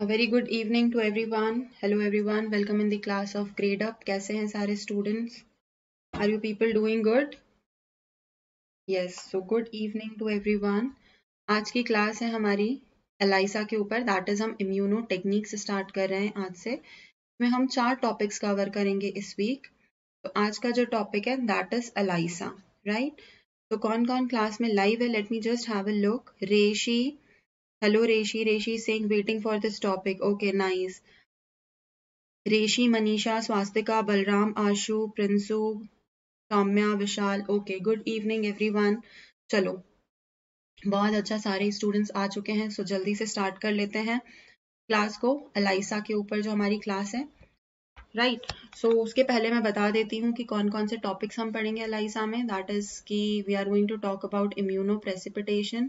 A very good evening to everyone. Hello everyone. Welcome in the class of Grade Up. कैसे हैं सारे students? Are you people doing good? Yes. So good evening to everyone. आज की class है हमारी ELISA के ऊपर that is हम टेक्निक से स्टार्ट कर रहे हैं आज से इसमें हम चार टॉपिक्स कवर करेंगे इस वीक तो आज का जो टॉपिक है दैट इज़ एलाइसा राइट तो कौन कौन क्लास में लाइव है let me just have a look Reshi hello Reshi Reshi Singh waiting for this topic okay nice Reshi Manisha Swastika Balram Ashu Prinsu Kamya Vishal okay good evening everyone चलो बहुत अच्छा सारे students आ चुके हैं सो जल्दी से start कर लेते हैं क्लास को अलाइसा के ऊपर जो हमारी क्लास है। Right right. सो so, उसके पहले मैं बता देती हूँ कि कौन कौन से टॉपिक्स हम पढ़ेंगे अलाइसा में। दैट इज़ की we are going to talk about immunoprecipitation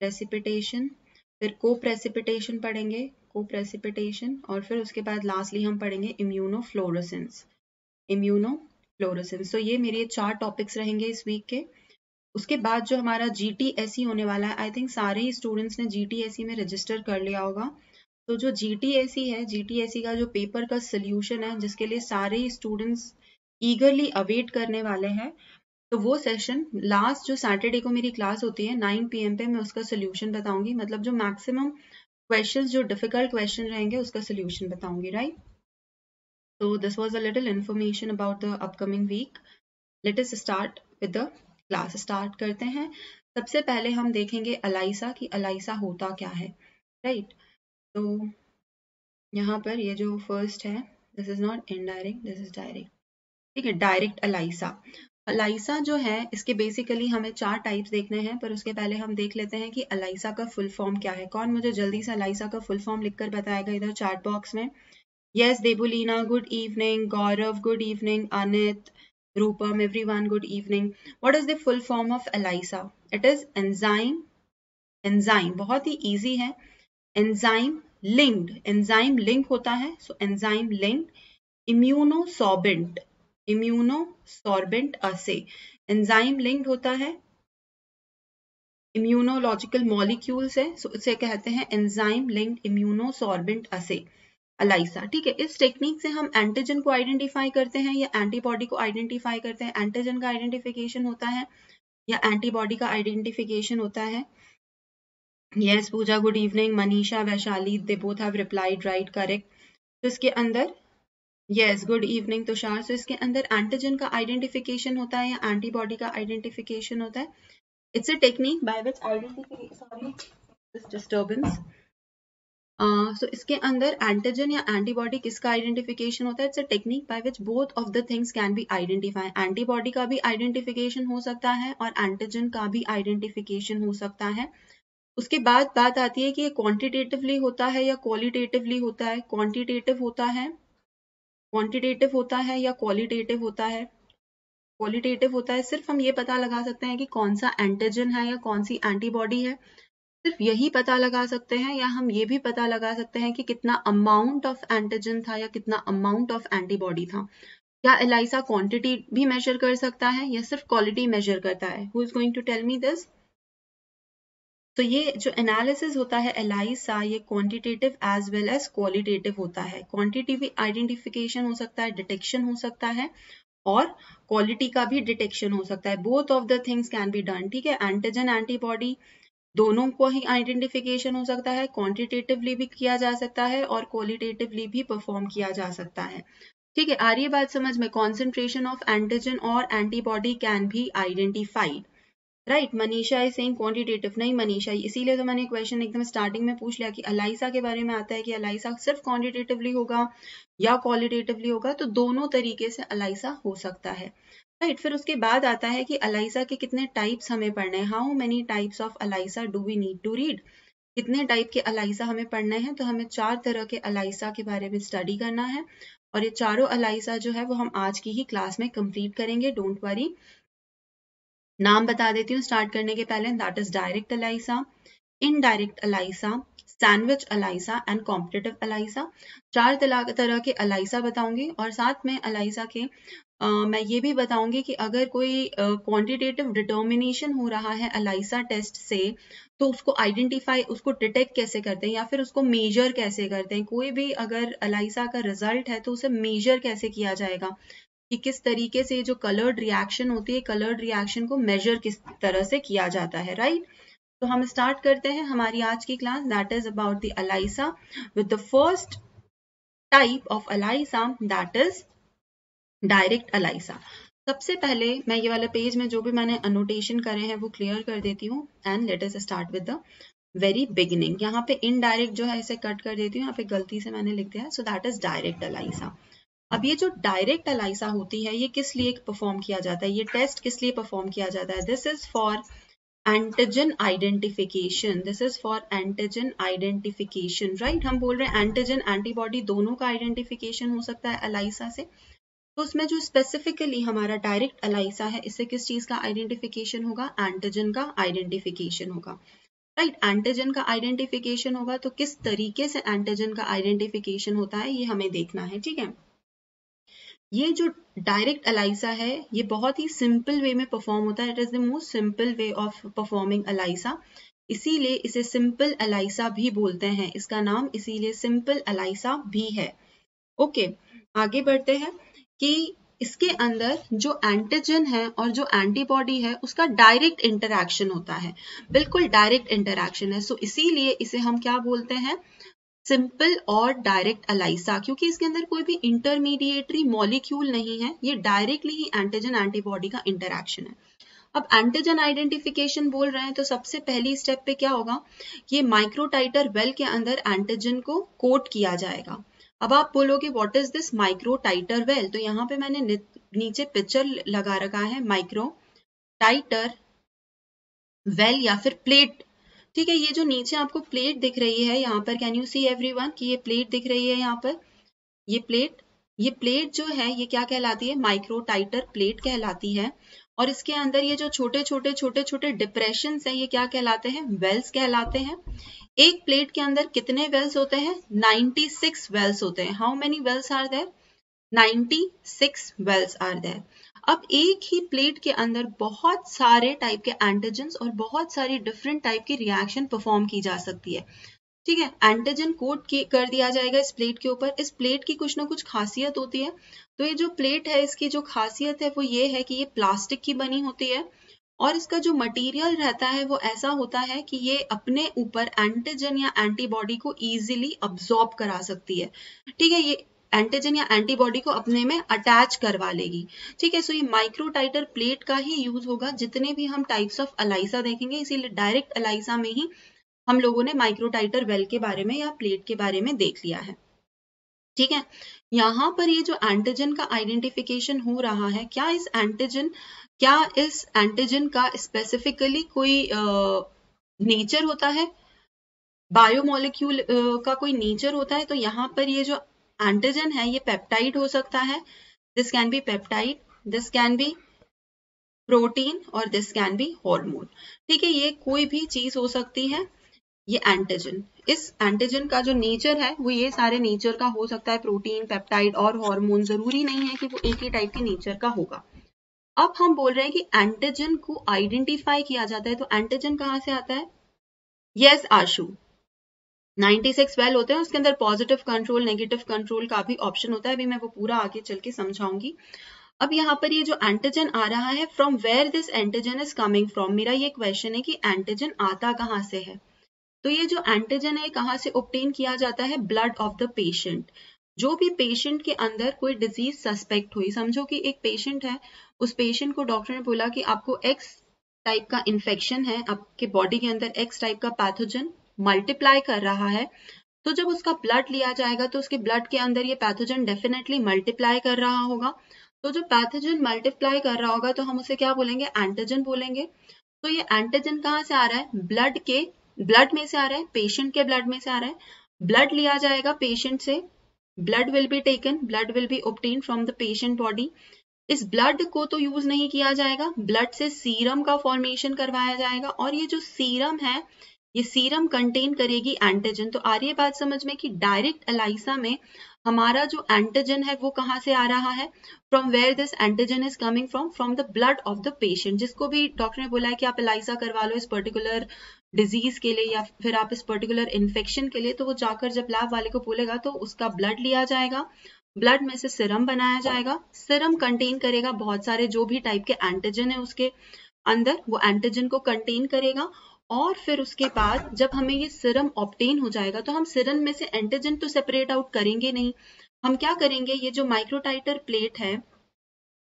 precipitation फिर को प्रेसिपिटेशन पढ़ेंगे को प्रेसिपिटेशन और फिर उसके बाद लास्टली हम पढ़ेंगे इम्यूनो फ्लोरोसेंस इम्यूनो फ्लोरोसेंस तो ये मेरे चार टॉपिक्स रहेंगे इस वीक के। उसके बाद जो हमारा जी सी होने वाला है आई थिंक सारे ही स्टूडेंट्स ने जी सी में रजिस्टर कर लिया होगा। तो जो जी सी है जी का जो पेपर का सोल्यूशन है, जिसके लिए सारे ही स्टूडेंट्स ईगरली अवेट करने वाले हैं तो वो सेशन लास्ट जो सैटरडे को मेरी क्लास होती है नाइन पी पे मैं उसका सोल्यूशन बताऊँगी। मतलब जो मैक्सिमम क्वेश्चंस जो डिफ़िकल्ट क्वेश्चन रहेंगे, उसका सोल्यूशन बताऊँगी राइट तो this was a little information about the upcoming week let us start with the class start करते हैं। सबसे पहले हम देखेंगे अलाइसा कि अलाइसा होता क्या है राइट right? तो यहाँ पर ये जो फ़र्स्ट है this is not indirect this is direct ठीक है डायरेक्ट अलाइसा अलाइसा जो है, इसके बेसिकली हमें चार टाइप्स देखने हैं, पर उसके पहले हम देख लेते हैं कि अलाइसा का फुल फॉर्म क्या है। कौन मुझे जल्दी से अलाइसा का फुल फॉर्म लिखकर बताएगा इधर चार्ट बॉक्स में? Yes Debulina good evening Gaurav good evening Anit Rupam everyone good evening what is the full form of ELISA it is enzyme enzyme बहुत ही इजी है। एंजाइम लिंक्ड एंजाइम लिंक होता है so enzyme linked immunosorbent immunosorbent assay. Enzyme linked होता है. Immunological molecules है. So इसे कहते हैं enzyme linked immunosorbent assay. ELISA ठीक है, इस टेक्निक से हम एंटीजन को आइडेंटिफाई करते हैं या एंटीबॉडी को आइडेंटिफाई करते हैं. एंटीजन का आइडेंटिफिकेशन होता है या एंटीबॉडी का आइडेंटिफिकेशन होता है. Yes Pooja good evening Manisha Vaishali they both have replied right correct तो इसके अंदर yes good evening Tushar so इसके अंदर एंटीजन का आइडेंटिफिकेशन होता है या एंटीबॉडी का आइडेंटिफिकेशन होता है? It's a technique by which identification disturbance so इसके अंदर एंटीजन या एंटीबॉडी किसका आइडेंटिफिकेशन होता है? It's a technique by which both of the things can be identify antibody का भी आइडेंटिफिकेशन हो सकता है और एंटीजन का भी आइडेंटिफिकेशन हो सकता है। उसके बाद बात आती है कि ये क्वांटिटेटिवली होता है या क्वालिटेटिवली होता है? क्वांटिटेटिव होता है। क्वांटिटेटिव होता है या क्वालिटेटिव होता है? क्वालिटेटिव होता है, सिर्फ़ हम ये पता लगा सकते हैं कि कौन सा एंटीजन है या कौन सी एंटीबॉडी है। सिर्फ़ यही पता लगा सकते हैं या हम ये भी पता लगा सकते हैं कि कितना अमाउंट ऑफ़ एंटीजन था या कितना अमाउंट ऑफ़ एंटीबॉडी था। क्या एलाइसा क्वांटिटी भी मेजर कर सकता है या सिर्फ़ क्वालिटी मेजर करता है? Who is going to tell me this तो ये जो एनालिसिस होता है एलाइसा ये quantitative as well as qualitative होता है। क्वांटिटी भी आइडेंटिफिकेशन हो सकता है डिटेक्शन हो सकता है और क्वालिटी का भी डिटेक्शन हो सकता है। Both of the things can be done ठीक है? एंटीजन एंटीबॉडी दोनों को ही आइडेंटिफिकेशन हो सकता है क्वांटिटेटिवली भी किया जा सकता है और क्वालिटेटिवली भी परफॉर्म किया जा सकता है। ठीक है? आ रही बात समझ में? कॉन्सेंट्रेशन ऑफ़ एंटीजन और एंटीबॉडी कैन भी identified right Manisha is saying quantitative नहीं मनीषा इसीलिए तो मैंने क्वेश्चन एकदम स्टार्टिंग में पूछ लिया कि अलाइसा के बारे में आता है कि अलाइसा सिर्फ़ क्वांटिटेटिवली होगा या क्वालिटेटिवली होगा? तो दोनों तरीके से अलाइसा हो सकता है। राइट फिर उसके बाद आता है कि अलाइसा के कितने टाइप्स हमें पढ़ने हैं। How many types of ELISA do we need to read कितने टाइप के अलाइसा हमें पढ़ने हैं? तो हमें चार तरह के अलाइसा के बारे में स्टडी करना है। और ये चारों अलाइसा जो है, वो हम आज की ही क्लास में कंप्लीट करेंगे डोंट वरी नाम बता देती हूँ स्टार्ट करने के पहले that is direct ELISA indirect ELISA sandwich ELISA and competitive ELISA चार तरह के अलाइसा बताऊँगी और साथ में अलाइसा के uh, मैं ये भी बताऊँगी कि अगर कोई क्वांटिटेटिव डिटर्मिनेशन हो रहा है अलाइसा टेस्ट से तो उसको आइडेंटिफाई उसको डिटेक्ट कैसे करते हैं या फिर उसको मेजर कैसे करते हैं? कोई भी अगर अलाइसा का रिज़ल्ट है तो उसे मेजर कैसे किया जाएगा? कि किस तरीके से जो कलर्ड रिएक्शन होती है कलर्ड रिएक्शन को मेजर किस तरह से किया जाता है राइट तो हम स्टार्ट करते हैं हमारी आज की class that is about the ELISA with the first type of ELISA that is direct ELISA सबसे पहले मैं ये वाला पेज में जो भी मैंने अनोटेशन करे हैं, वो क्लियर कर देती हूँ and let us start with the very beginning यहाँ पे इनडायरेक्ट जो है, इसे कट कर देती हूँ, यहाँ पे गलती से मैंने लिख दिया है so that is direct ELISA अब ये जो डायरेक्ट अलाइसा होती है, ये किस लिए परफॉर्म किया जाता है? ये टेस्ट किस लिए परफॉर्म किया जाता है? This is for antigen identification this is for antigen identification right हम बोल रहे हैं एंटीजन एंटीबॉडी दोनों का आइडेंटिफिकेशन हो सकता है अलाइसा से। तो उसमें जो स्पेसिफिकली हमारा डायरेक्ट अलाइसा है, इससे किस चीज़ का आइडेंटिफिकेशन होगा? एंटीजन का आइडेंटिफिकेशन होगा। राइट एंटीजन का आइडेंटिफिकेशन होगा तो किस तरीके से एंटीजन का आइडेंटिफिकेशन होता है, ये हमें देखना है, ठीक है? ये जो डायरेक्ट अलाइसा है ये बहुत ही सिंपल वे में परफॉर्म होता है. It is the most simple way of performing ELISA इसीलिए इसे सिंपल अलाइसा भी बोलते हैं. इसका नाम इसीलिए सिंपल अलाइसा भी है. ओके okay, आगे बढ़ते हैं कि इसके अंदर जो एंटीजन है और जो एंटीबॉडी है उसका डायरेक्ट इंटरैक्शन होता है. बिल्कुल डायरेक्ट इंटरैक्शन है. सो so, इसीलिए इसे हम क्या बोलते हैं? सिंपल और डायरेक्ट अलाइसा क्योंकि इसके अंदर कोई भी इंटरमीडिएटरी मॉलिक्यूल नहीं है, ये डायरेक्टली ही एंटीजन एंटीबॉडी का इंटरैक्शन है। अब एंटीजन आइडेंटिफिकेशन बोल रहे हैं तो सबसे पहली स्टेप पे क्या होगा? ये माइक्रोटाइटर वेल के अंदर एंटीजन को कोट किया जाएगा। अब आप बोलोगे what is this microtiter well तो यहाँ पे मैंने नीचे पिक्चर लगा रखा है माइक्रो टाइटर वेल या फिर प्लेट ठीक है, ये जो नीचे आपको प्लेट दिख रही है यहाँ पर कैन यू सी एवरीवन कि ये प्लेट दिख रही है यहाँ पर? ये प्लेट ये प्लेट जो है, ये क्या कहलाती है? माइक्रो टाइटर प्लेट कहलाती है। और इसके अंदर ये जो छोटे छोटे छोटे छोटे डिप्रेशन है, ये क्या कहलाते हैं? वेल्स कहलाते हैं। एक प्लेट के अंदर कितने वेल्स होते हैं? 96 वेल्स होते हैं। How many wells are there 96 wells are there अब एक ही प्लेट के अंदर बहुत सारे टाइप के एंटीजन और बहुत सारी डिफरेंट टाइप की रिएक्शन परफॉर्म की जा सकती है। ठीक है? एंटीजन कोट कर दिया जाएगा इस प्लेट के ऊपर। इस प्लेट की कुछ ना कुछ खासियत होती है। तो ये जो प्लेट है, इसकी जो खासियत है, वो ये है कि ये प्लास्टिक की बनी होती है और इसका जो मटेरियल रहता है, वो ऐसा होता है कि ये अपने ऊपर एंटीजन या एंटीबॉडी को इजीली अब्सॉर्ब करा सकती है। ठीक है? ये एंटीजन या एंटीबॉडी को अपने में अटैच करवा लेगी। ठीक है सो ये माइक्रोटाइटर प्लेट का ही यूज़ होगा। जितने भी हम टाइप्स ऑफ़ अलाइसा देखेंगे, इसीलिए डायरेक्ट अलाइसा में ही हम लोगों ने माइक्रोटाइटर वेल के बारे में या प्लेट के बारे में देख लिया है। ठीक है, यहाँ पर ये जो एंटीजन का आइडेंटिफिकेशन हो रहा है, क्या इस एंटीजन क्या इस एंटीजन का स्पेसिफिकली कोई नेचर होता है? बायोमोलिक्यूल का कोई नेचर होता है? तो यहाँ पर ये जो एंटीजन है ये पेप्टाइड हो सकता है। This can be peptide this can be protein और दिस कैन बी हॉर्मोन ठीक है ये कोई भी चीज़ हो सकती है ये एंटीजन इस एंटीजन का जो नेचर है वो ये सारे नेचर का हो सकता है प्रोटीन पेप्टाइड और हार्मोन ज़रूरी नहीं है कि वो एक ही टाइप के नेचर का होगा। अब हम बोल रहे हैं कि एंटीजन को आइडेंटिफाई किया जाता है तो एंटीजन कहाँ से आता है? यस yes, आशु 96 वेल होते हैं, उसके अंदर पॉजिटिव कंट्रोल, नेगेटिव कंट्रोल का भी ऑप्शन होता है, अभी मैं वो पूरा आगे चल के समझाऊँगी। अब यहाँ पर ये जो एंटीजन आ रहा है from where this antigen is coming from मेरा ये क्वेश्चन है कि एंटीजन आता कहाँ से है? तो ये जो एंटीजन है, कहाँ से ऑप्टेन किया जाता है? ब्लड ऑफ़ द पेशेंट जो भी पेशेंट के अंदर कोई डिज़ीज़ सस्पेक्ट हुई, समझो कि एक पेशेंट है, उस पेशेंट को डॉक्टर ने बोला कि आपको एक्स टाइप का इन्फेक्शन है, आपके बॉडी के अंदर एक्स टाइप का पैथोजन मल्टीप्लाई कर रहा है तो जब उसका ब्लड लिया जाएगा तो उसके ब्लड के अंदर ये पैथोजन डेफिनेटली मल्टीप्लाई कर रहा होगा। तो जो पैथोजन मल्टीप्लाई कर रहा होगा तो हम उसे क्या बोलेंगे? एंटीजन बोलेंगे। तो ये एंटीजन कहाँ से आ रहा है? ब्लड के ब्लड में से आ रहा है पेशेंट के ब्लड में से आ रहा है। ब्लड लिया जाएगा पेशेंट से blood will be taken blood will be obtain from the patient body इस ब्लड को तो यूज़ नहीं किया जाएगा ब्लड से सीरम का फॉर्मेशन करवाया जाएगा, और ये जो सीरम है ये सीरम कंटेन करेगी एंटीजन तो आ रही है बात समझ में कि डायरेक्ट एलाइसा में हमारा जो एंटीजन है, वो कहाँ से आ रहा है? From where this antigen is coming from from the blood of the patient जिसको भी डॉक्टर ने बोला है कि आप एलाइसा करवा लो इस पर्टिकुलर डिज़ीज़ के लिए या फिर आप इस पर्टिकुलर इन्फेक्शन के लिए तो वो जाकर जब लैब वाले को बोलेगा तो उसका ब्लड लिया जाएगा। ब्लड में से सिरम बनाया जाएगा। सिरम कंटेन करेगा बहुत सारे जो भी टाइप के एंटीजन है उसके अंदर। वो एंटीजन को कंटेन करेगा और फिर उसके बाद जब हमें ये सिरम ऑप्टेन हो जाएगा तो हम सिरम में से एंटीजन तो सेपरेट आउट करेंगे नहीं। हम क्या करेंगे? ये जो माइक्रोटाइटर प्लेट है,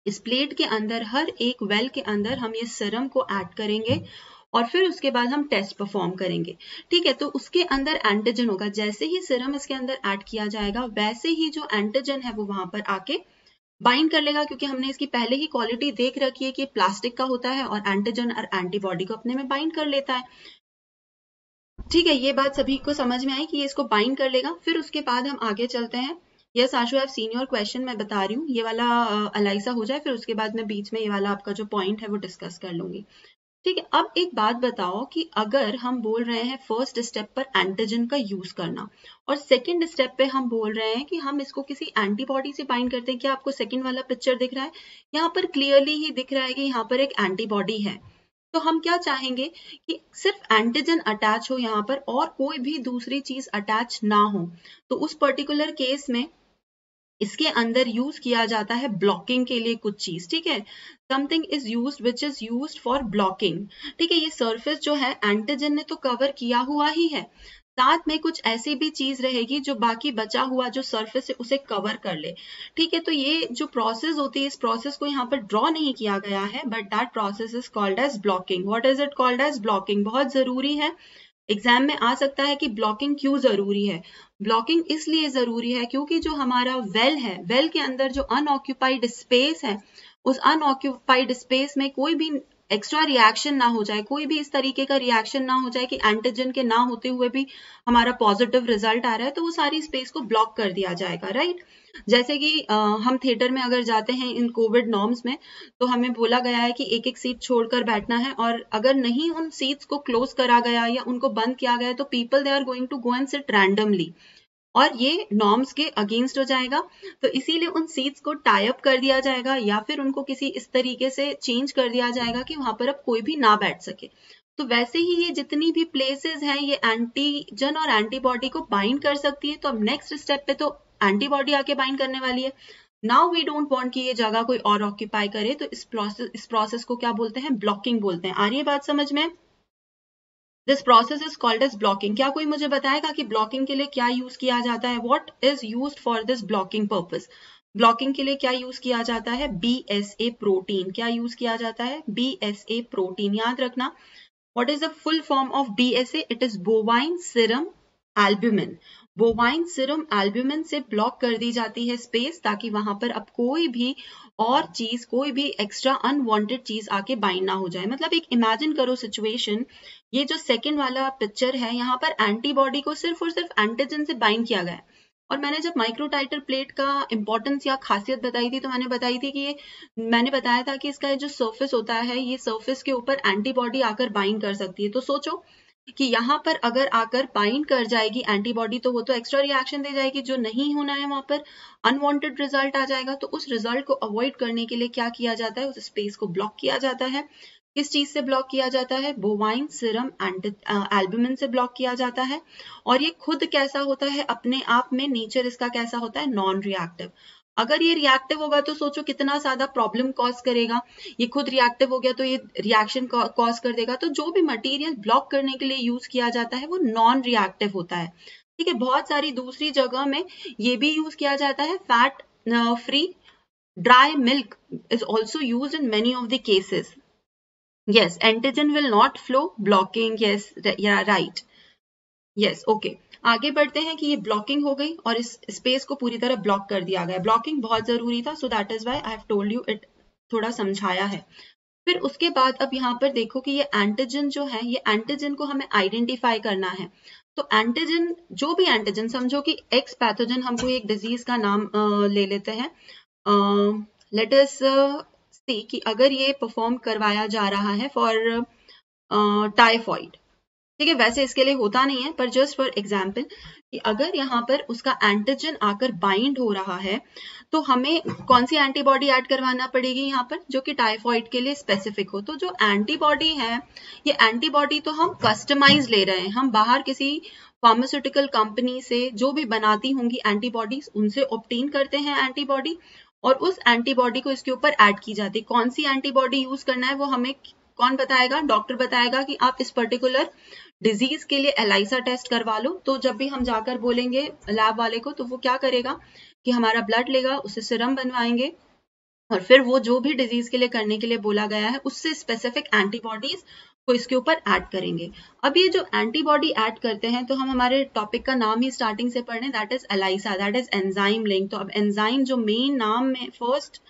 इस प्लेट के अंदर, हर एक वेल के अंदर हम ये सिरम को ऐड करेंगे और फिर उसके बाद हम टेस्ट परफॉर्म करेंगे। ठीक है तो उसके अंदर एंटीजन होगा। जैसे ही सिरम इसके अंदर ऐड किया जाएगा, वैसे ही जो एंटीजन है वो वहाँ पर आके बाइंड कर लेगा, क्योंकि हमने इसकी पहले ही क्वालिटी देख रखी है कि प्लास्टिक का होता है और एंटीजन और एंटीबॉडी को अपने में बाइंड कर लेता है। ठीक है, ये बात सभी को समझ में आई कि ये इसको बाइंड कर लेगा, फिर उसके बाद हम आगे चलते हैं। यस, आशु आप सीनियर क्वेश्चन मैं बता रही हूँ। ये वाला अलाइसा हो जाए, फिर उसके बाद मैं बीच में ये वाला आपका जो पॉइंट है वो डिस्कस कर लूँगी। ठीक है, अब एक बात बताओ कि अगर हम बोल रहे हैं फ़र्स्ट स्टेप पर एंटीजन का यूज़ करना और सेकंड स्टेप पे हम बोल रहे हैं कि हम इसको किसी एंटीबॉडी से बाइंड करते हैं, क्या आपको सेकंड वाला पिक्चर दिख रहा है? यहाँ पर क्लियरली ही दिख रहा है कि यहाँ पर एक एंटीबॉडी है। तो हम क्या चाहेंगे कि सिर्फ़ एंटीजन अटैच हो यहाँ पर और कोई भी दूसरी चीज़ अटैच ना हो। तो उस पर्टिकुलर केस में इसके अंदर यूज़ किया जाता है ब्लॉकिंग के लिए कुछ चीज़, ठीक है? Something is use which is use for blocking ठीक है, ये सरफेस जो है एंटीजन ने तो कवर किया हुआ ही है। साथ में कुछ ऐसी भी चीज़ रहेगी जो बाकी बचा हुआ जो सरफेस है, उसे कवर कर ले। ठीक है तो ये जो प्रोसेस होती है, इस प्रोसेस को यहाँ पर ड्रॉ नहीं किया गया है but that process is called as blocking what is it called as blocking बहुत ज़रूरी है। एग्ज़ाम में आ सकता है कि ब्लॉकिंग क्यों ज़रूरी है? ब्लॉकिंग इसलिए ज़रूरी है क्योंकि जो हमारा वेल है वेल के अंदर जो अनऑक्यूपाइड स्पेस है, उस अनऑक्युपाइड स्पेस में कोई भी एक्स्ट्रा रिएक्शन ना हो जाए कोई भी इस तरीके का रिएक्शन ना हो जाए कि एंटीजन के ना होते हुए भी हमारा पॉजिटिव रिज़ल्ट आ रहा है तो वो सारी स्पेस को ब्लॉक कर दिया जाएगा राइट जैसे कि आ, हम थिएटर में अगर जाते हैं इन कोविड नॉर्म्स में तो हमें बोला गया है कि एक एक सीट छोड़कर बैठना है और अगर नहीं उन सीट्स को क्लोज करा गया या उनको बंद किया गया तो people they are going to go and sit randomly और ये नॉर्म्स के अगेंस्ट हो जाएगा। तो इसीलिए उन सीट्स को टाइप कर दिया जाएगा या फिर उनको किसी इस तरीके से चेंज कर दिया जाएगा कि वहाँ पर अब कोई भी ना बैठ सके। तो वैसे ही ये जितनी भी प्लेसेस हैं, ये एंटीजन और एंटीबॉडी को बाइंड कर सकती है। तो अब नेक्स्ट स्टेप पे तो एंटीबॉडी आके बाइंड करने वाली है। नाउ वी डोंट वांट कि ये जगह कोई और ऑक्यूपाई करे तो इस प्रोसेस इस प्रोसेस को क्या बोलते हैं? ब्लॉकिंग बोलते हैं। आ रही है बात समझ में? This process is called as blocking क्या कोई मुझे बताएगा कि ब्लॉकिंग के लिए क्या यूज़ किया जाता है? What is use for this blocking purpose blocking के लिए क्या यूज़ किया जाता है? बी एस ए प्रोटीन क्या यूज़ किया जाता है? बी एस ए प्रोटीन याद रखना what is the full form of B S A it is bovine serum albumin bovine serum albumin से ब्लॉक कर दी जाती है स्पेस ताकि वहाँ पर अब कोई भी और चीज़, कोई भी एक्स्ट्रा अनवांटेड चीज़ आके बाइंड ना हो जाए। मतलब एक इमेजिन करो सिचुएशन ये जो सेकंड वाला पिक्चर है, यहाँ पर एंटीबॉडी को सिर्फ़ और सिर्फ़ एंटीजन से बाइंड किया गया है। और मैंने जब माइक्रोटाइटर प्लेट का इंपॉर्टेंस या खासियत बताई थी तो मैंने बताई थी कि ये, मैंने बताया था कि इसका जो सर्फेस होता है, ये सर्फेस के ऊपर एंटीबॉडी आकर बाइंड कर सकती है। तो सोचो कि यहाँ पर अगर आकर बाइंड कर जाएगी एंटीबॉडी तो वो तो एक्स्ट्रा रिएक्शन दे जाएगी। जो नहीं होना है वहाँ पर अनवांटेड रिज़ल्ट आ जाएगा। तो उस रिज़ल्ट को अवॉइड करने के लिए क्या किया जाता है? उस स्पेस को ब्लॉक किया जाता है। किस चीज़ से ब्लॉक किया जाता है? बोवाइन सिरम एंड एल्बुमिन से ब्लॉक किया जाता है। और ये खुद कैसा होता है? अपने आप में नेचर इसका कैसा होता है? नॉन रिएक्टिव अगर ये रिएक्टिव होगा तो सोचो कितना ज़्यादा प्रॉब्लम कॉज करेगा। ये खुद रिएक्टिव हो गया तो ये रिएक्शन कॉज कर देगा। तो जो भी मटेरियल ब्लॉक करने के लिए यूज़ किया जाता है वो नॉन रिएक्टिव होता है। ठीक है? बहुत सारी दूसरी जगह में ये भी यूज़ किया जाता है। Fat free dry milk is also use in many of the cases yes, antigen will not flow, blocking, yes yeah, right. Yes, okay. आगे बढ़ते हैं कि ये ब्लॉकिंग हो गई और इस स्पेस को पूरी तरह ब्लॉक कर दिया गया ब्लॉकिंग बहुत ज़रूरी था so that is why I have told you it थोड़ा समझाया है। फिर उसके बाद अब यहाँ पर देखो कि ये एंटीजन जो है, ये एंटीजन को हमें आइडेंटिफाई करना है। तो एंटीजन जो भी एंटीजन समझो कि एक्स पैथोजन हम कोई एक डिज़ीज़ का नाम ले लेते हैं। लेट अस सी कि अगर ये परफॉर्म करवाया जा रहा है फॉर टाइफॉइड ठीक है? वैसे इसके लिए होता नहीं है, पर जस्ट फॉर एग्ज़ाम्पल कि अगर यहाँ पर उसका एंटीजन आकर बाइंड हो रहा है तो हमें कौन सी एंटीबॉडी ऐड करवाना पड़ेगी यहाँ पर? जो कि टाइफॉइड के लिए स्पेसिफिक हो। तो जो एंटीबॉडी है, ये एंटीबॉडी तो हम कस्टमाइज ले रहे हैं। हम बाहर किसी फार्मास्यूटिकल कंपनी से जो भी बनाती होंगी एंटीबॉडीज उनसे ऑप्टेन करते हैं एंटीबॉडी और उस एंटीबॉडी को इसके ऊपर ऐड की जाती है। कौन सी एंटीबॉडी यूज़ करना है, वो हमें कौन बताएगा? डॉक्टर बताएगा कि आप इस पर्टिकुलर डिज़ीज़ के लिए एलाइसा टेस्ट करवा लो। तो जब भी हम जाकर बोलेंगे लैब वाले को तो वो क्या करेगा कि हमारा ब्लड लेगा उससे सिरम बनवाएँगे और फिर वो जो भी डिज़ीज़ के लिए करने के लिए बोला गया है, उससे स्पेसिफिक एंटीबॉडीज को इसके ऊपर ऐड करेंगे। अब ये जो एंटीबॉडी ऐड करते हैं तो हम हमारे टॉपिक का नाम ही स्टार्टिंग से पढ़ने that is ELISA that is enzyme link तो अब एंजाइम जो मेन नाम में फ़र्स्ट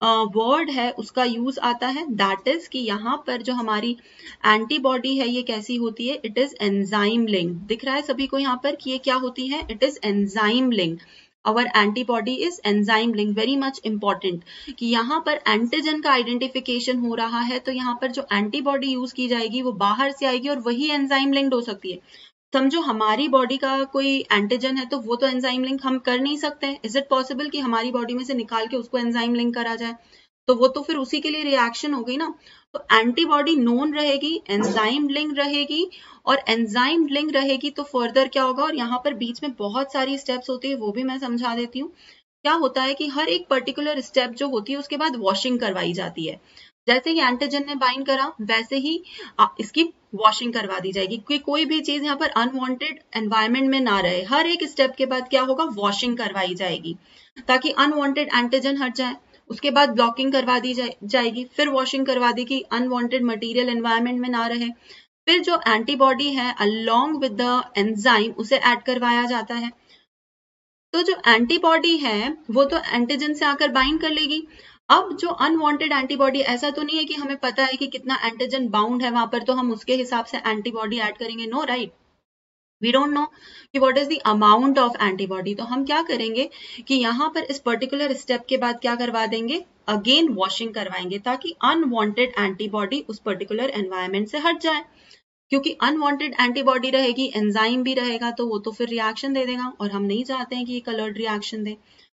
वर्ड है, उसका यूज़ आता है। दैट इज़ कि यहाँ पर जो हमारी एंटीबॉडी है, ये कैसी होती है? इट इज़ एंजाइम लिंक दिख रहा है सभी को यहाँ पर कि ये क्या होती है? It is enzyme link our antibody is enzyme link very much important कि यहाँ पर एंटीजन का आइडेंटिफिकेशन हो रहा है तो यहाँ पर जो एंटीबॉडी यूज़ की जाएगी, वो बाहर से आएगी और वही एंजाइम लिंक्ड हो सकती है। समझो हमारी बॉडी का कोई एंटीजन है तो वो तो एंजाइम लिंक हम कर नहीं सकते। इज़ इट पॉसिबल कि हमारी बॉडी में से निकाल के उसको एंजाइम लिंक करा जाए? तो वो तो फिर उसी के लिए रिएक्शन हो गई ना। तो एंटीबॉडी नोन रहेगी, एंजाइम लिंक रहेगी, और एंजाइम लिंक रहेगी तो फर्दर क्या होगा, और यहाँ पर बीच में बहुत सारी स्टेप्स होती है, वो भी मैं समझा देती हूँ। क्या होता है कि हर एक पर्टिकुलर स्टेप जो होती है, उसके बाद वॉशिंग करवाई जाती है। जैसे ही एंटीजन ने बाइंड करा, वैसे ही इसकी वॉशिंग करवा दी जाएगी क्योंकि कोई भी चीज़ यहाँ पर अनवांटेड एनवायरमेंट में ना रहे। हर एक स्टेप के बाद क्या होगा वॉशिंग करवाई जाएगी, ताकि अनवांटेड एंटीजन हट जाए। उसके बाद ब्लॉकिंग करवा दी जाएगी, फिर वॉशिंग करवा दी कि अनवांटेड मटेरियल एनवायरमेंट में ना रहे। फिर जो एंटीबॉडी है अलोंग विद द एंजाइम उसे ऐड करवाया जाता है। तो जो एंटीबॉडी है, वो तो एंटीजन से आकर बाइंड कर लेगी। अब जो अनवांटेड एंटीबॉडी ऐसा तो नहीं है कि हमें पता है कि कितना एंटीजन बाउंड है वहाँ पर तो हम उसके हिसाब से एंटीबॉडी ऐड करेंगे। No right we don't know कि what is the amount of antibody तो हम क्या करेंगे कि यहाँ पर इस पर्टिकुलर स्टेप के बाद क्या करवा देंगे? अगेन वॉशिंग करवाएँगे ताकि अनवांटेड एंटीबॉडी उस पर्टिकुलर एनवायरमेंट से हट जाए। क्योंकि अनवांटेड एंटीबॉडी रहेगी एंजाइम भी रहेगा तो वो तो फिर रिएक्शन दे देगा और हम नहीं चाहते हैं कि ये कलर्ड रिएक्शन दे।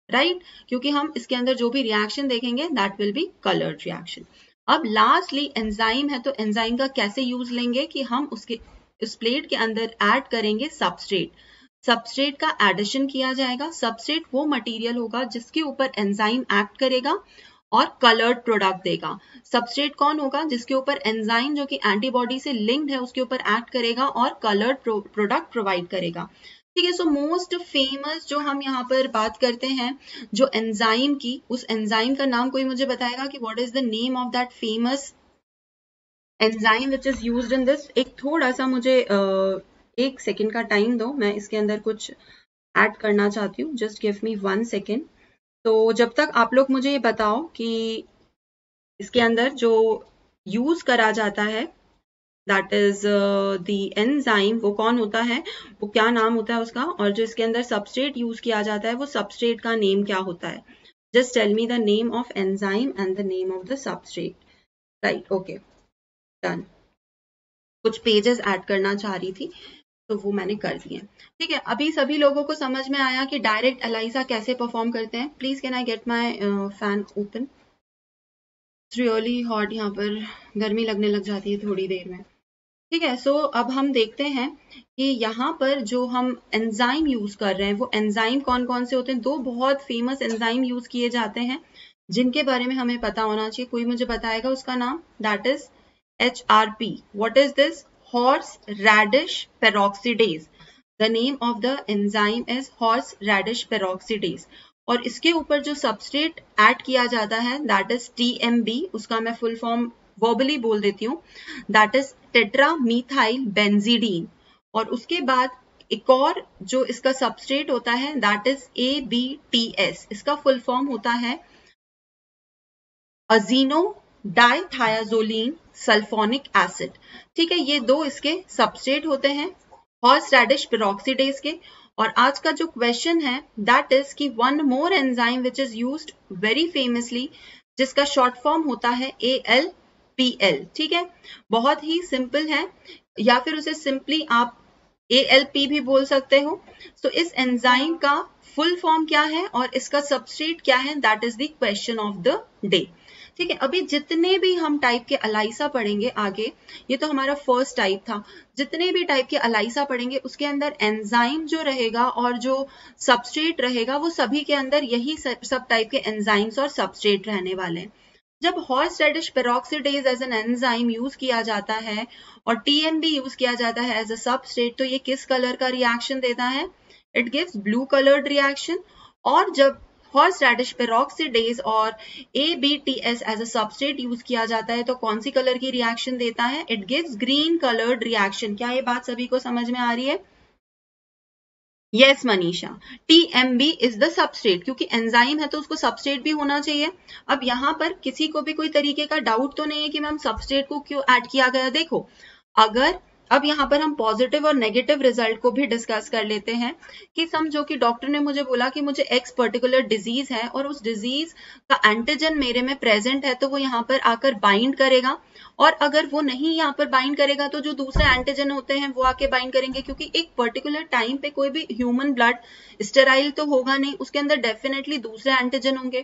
Right right? क्योंकि हम इसके अंदर जो भी रिएक्शन देखेंगे that will be coloured reaction अब लास्टली एंजाइम है तो एंजाइम का कैसे यूज़ लेंगे कि हम उसके उस प्लेट के अंदर ऐड करेंगे सबस्ट्रेट। सबस्ट्रेट का एडिशन किया जाएगा। सबस्ट्रेट वो मटेरियल होगा जिसके ऊपर एंजाइम एक्ट करेगा और कलर्ड प्रोडक्ट देगा। सबस्ट्रेट कौन होगा? जिसके ऊपर एंजाइम जो कि एंटीबॉडी से लिंक्ड है, उसके ऊपर एक्ट करेगा और कलर्ड प्रोडक्ट प्रोवाइड करेगा। ठीक है सो मोस्ट फ़ेमस जो हम यहाँ पर बात करते हैं, जो एंजाइम की, उस एंजाइम का नाम कोई मुझे बताएगा कि what is the name of that famous enzyme which is use in this एक थोड़ा सा मुझे uh, एक सेकेंड का टाइम दो मैं इसके अंदर कुछ ऐड करना चाहती हूँ। Just give me one second तो जब तक आप लोग मुझे ये बताओ कि इसके अंदर जो यूज़ करा जाता है दैट इज़ द एंजाइम वो कौन होता है? वो क्या नाम होता है उसका? और जो इसके अंदर सबस्ट्रेट यूज़ किया जाता है वो सबस्ट्रेट का नेम क्या होता है? Just tell me the name of enzyme and the name of the substrate right okay done कुछ पेजेस ऐड करना चाह रही थी तो वो मैंने कर दिए ठीक है, अभी सभी लोगों को समझ में आया कि डायरेक्ट एलाइजा कैसे परफॉर्म करते हैं। Please can I get my fan open really hot यहाँ पर। गर्मी लगने लग जाती है थोड़ी देर में। ठीक है सो अब हम देखते हैं कि यहाँ पर जो हम एंजाइम यूज़ कर रहे हैं, वो एंजाइम कौन कौन से होते हैं? दो बहुत फ़ेमस एंजाइम यूज़ किए जाते हैं, जिनके बारे में हमें पता होना चाहिए। कोई मुझे बताएगा उसका नाम? That is R P what is this horseradish peroxidase. The name of the enzyme is horseradish peroxidase. और इसके ऊपर जो सबस्ट्रेट ऐड किया जाता है दैट इज़ टी उसका मैं फुल फॉर्म वर्बली बोल देती हूँ that is tetra methyl benzidine और उसके बाद एक और जो इसका सबस्ट्रेट होता है that is A B T S इसका फुल फॉर्म होता है अजीनो डाइथायाजोलिन सल्फोनिक एसिड। ठीक है ये दो इसके सबस्टेट होते हैं हॉर्स रेडिश पिरोक्सीडेज के। और आज का जो क्वेश्चन है दैट इज़ कि one more enzyme which is used very famously जिसका शॉर्ट फॉर्म होता है ए एल पी एल ठीक है बहुत ही सिंपल है या फिर उसे सिंपली आप ए एल पी भी बोल सकते हो। सो so, इस एंजाइम का फुल फॉर्म क्या है और इसका सबस्ट्रेट क्या है? That is the question of the day ठीक है, अभी जितने भी हम टाइप के अलाइसा पढ़ेंगे आगे, ये तो हमारा फ़र्स्ट टाइप था। जितने भी टाइप के अलाइसा पढ़ेंगे, उसके अंदर एंजाइम जो रहेगा और जो सबस्ट्रेट रहेगा, वो सभी के अंदर यही सब टाइप के एंजाइम्स और सबस्ट्रेट रहने वाले हैं। जब horseradish peroxidase as an enzyme use किया जाता है और टीएमबी यूज़ किया जाता है एज अ सबस्ट्रेट तो ये किस कलर का रिएक्शन देता है? It gives blue coloured reaction और जब हॉर्स रेडिश पेरोक्सीडेज और A B T S as a substrate use किया जाता है तो कौन सी कलर की रिएक्शन देता है? It gives green coloured reaction क्या ये बात सभी को समझ में आ रही है? Yes Manisha TMB is the substrate क्योंकि एंजाइम है तो उसको सबस्ट्रेट भी होना चाहिए। अब यहाँ पर किसी को भी कोई तरीके का डाउट तो नहीं है कि मैम सबस्ट्रेट को क्यों ऐड किया गया? देखो, अगर अब यहाँ पर हम पॉजिटिव और नेगेटिव रिज़ल्ट को भी डिस्कस कर लेते हैं कि समझो कि डॉक्टर ने मुझे बोला कि मुझे एक्स पर्टिकुलर डिज़ीज़ है और उस डिज़ीज़ का एंटीजन मेरे में प्रेजेंट है तो वो यहाँ पर आकर बाइंड करेगा और अगर वो नहीं यहाँ पर बाइंड करेगा तो जो दूसरे एंटीजन होते हैं, वो आके बाइंड करेंगे, क्योंकि एक पर्टिकुलर टाइम पे कोई भी ह्यूमन ब्लड स्टेराइल तो होगा नहीं, उसके अंदर डेफिनेटली दूसरे एंटीजन होंगे।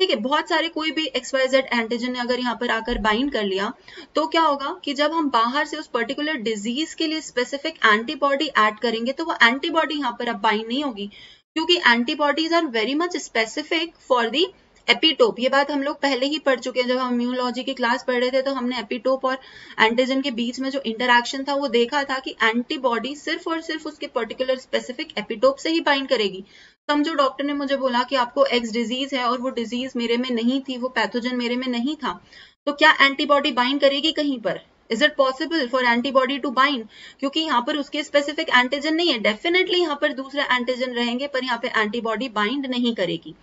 ठीक है, बहुत सारे कोई भी एक्सवाइजेड एंटीजन ने अगर यहाँ पर आकर बाइंड कर लिया तो क्या होगा कि जब हम बाहर से उस पर्टिकुलर डिज़ीज़ के लिए स्पेसिफिक एंटीबॉडी ऐड करेंगे तो वो एंटीबॉडी यहाँ पर अब बाइंड नहीं होगी, क्योंकि antibodies are very much specific for the epitope, ये बात हम लोग पहले ही पढ़ चुके हैं। जब हम इम्यूनोलॉजी की क्लास पढ़ रहे थे तो हमने एपिटोप और एंटीजन के बीच में जो इंटरक्शन था, वो देखा था कि एंटीबॉडी सिर्फ़ और सिर्फ़ उसके पर्टिकुलर स्पेसिफिक एपिटोप से ही बाइंड करेगी। समझो डॉक्टर ने मुझे बोला कि आपको एक्स डिज़ीज़ है और वो डिज़ीज़ मेरे में नहीं थी, वो पैथोजन मेरे में नहीं था तो क्या एंटीबॉडी बाइंड करेगी कहीं पर? Is it possible for antibody to bind क्योंकि यहाँ पर उसके स्पेसिफिक एंटीजन नहीं है। डेफिनेटली यहाँ पर दूसरे एंटीजन रहेंगे, पर यहाँ पे एंटीबॉडी बाइंड नहीं करेगी।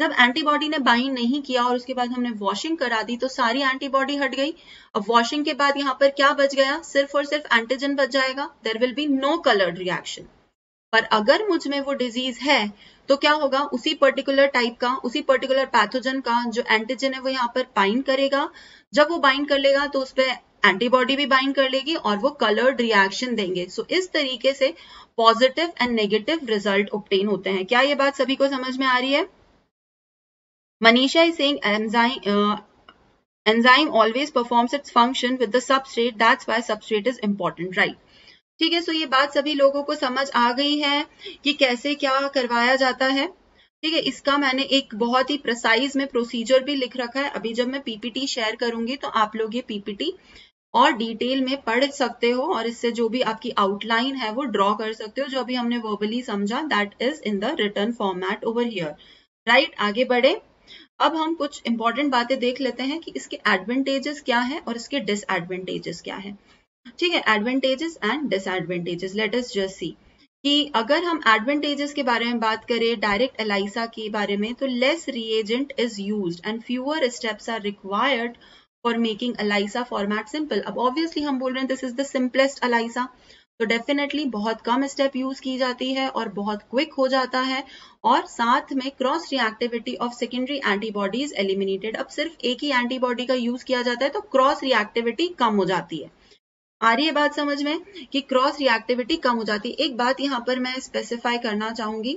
जब एंटीबॉडी ने बाइंड नहीं किया और उसके बाद हमने वॉशिंग करा दी तो सारी एंटीबॉडी हट गई। अब वॉशिंग के बाद यहाँ पर क्या बच गया? सिर्फ़ और सिर्फ़ एंटीजन बच जाएगा। There will be no coloured reaction पर अगर मुझमें वो डिज़ीज़ है तो क्या होगा? उसी पर्टिकुलर टाइप का उसी पर्टिकुलर पैथोजन का जो एंटीजन है वो यहाँ पर बाइंड करेगा। जब वो बाइंड कर लेगा तो उस पर एंटीबॉडी भी बाइंड कर लेगी और वो कलर्ड रिएक्शन देंगे। सो so, इस तरीके से positive and negative result obtain होते हैं। क्या ये बात सभी को समझ में आ रही है? Manisha is saying enzyme enzyme always performs its function with the substrate. That's why substrate is important, right? ठीक है सो ये बात सभी लोगों को समझ आ गई है कि कैसे क्या करवाया जाता है। ठीक है, इसका मैंने एक बहुत ही प्रसाइज में प्रोसीजर भी लिख रखा है। अभी जब मैं पीपीटी शेयर करूँगी तो आप लोग ये पीपीटी और डिटेल में पढ़ सकते हो और इससे जो भी आपकी आउटलाइन है, वो ड्रॉ कर सकते हो। जो अभी हमने वर्बली समझा that is in the written format over here right आगे बढ़े। अब हम कुछ इंपॉर्टेंट बातें देख लेते हैं कि इसके एडवांटेजेस क्या है और इसके डिसएडवांटेजेस क्या है। ठीक है advantages and disadvantages let us just see कि अगर हम एडवांटेजेस के बारे में बात करें डायरेक्ट एलाइसा के बारे में तो less reagent is use and fewer steps are required for making ELISA format simple अब ऑब्वियसली हम बोल रहे हैं this is the simplest ELISA तो डेफिनेटली बहुत कम स्टेप यूज़ की जाती है और बहुत क्विक हो जाता है और साथ में cross reactivity of secondary antibodies eliminated अब सिर्फ़ एक ही एंटीबॉडी का यूज़ किया जाता है तो क्रॉस रिएक्टिविटी कम हो जाती है। आ रही है बात समझ में कि क्रॉस रिएक्टिविटी कम हो जाती है। एक बात यहाँ पर मैं स्पेसिफाई करना चाहूँगी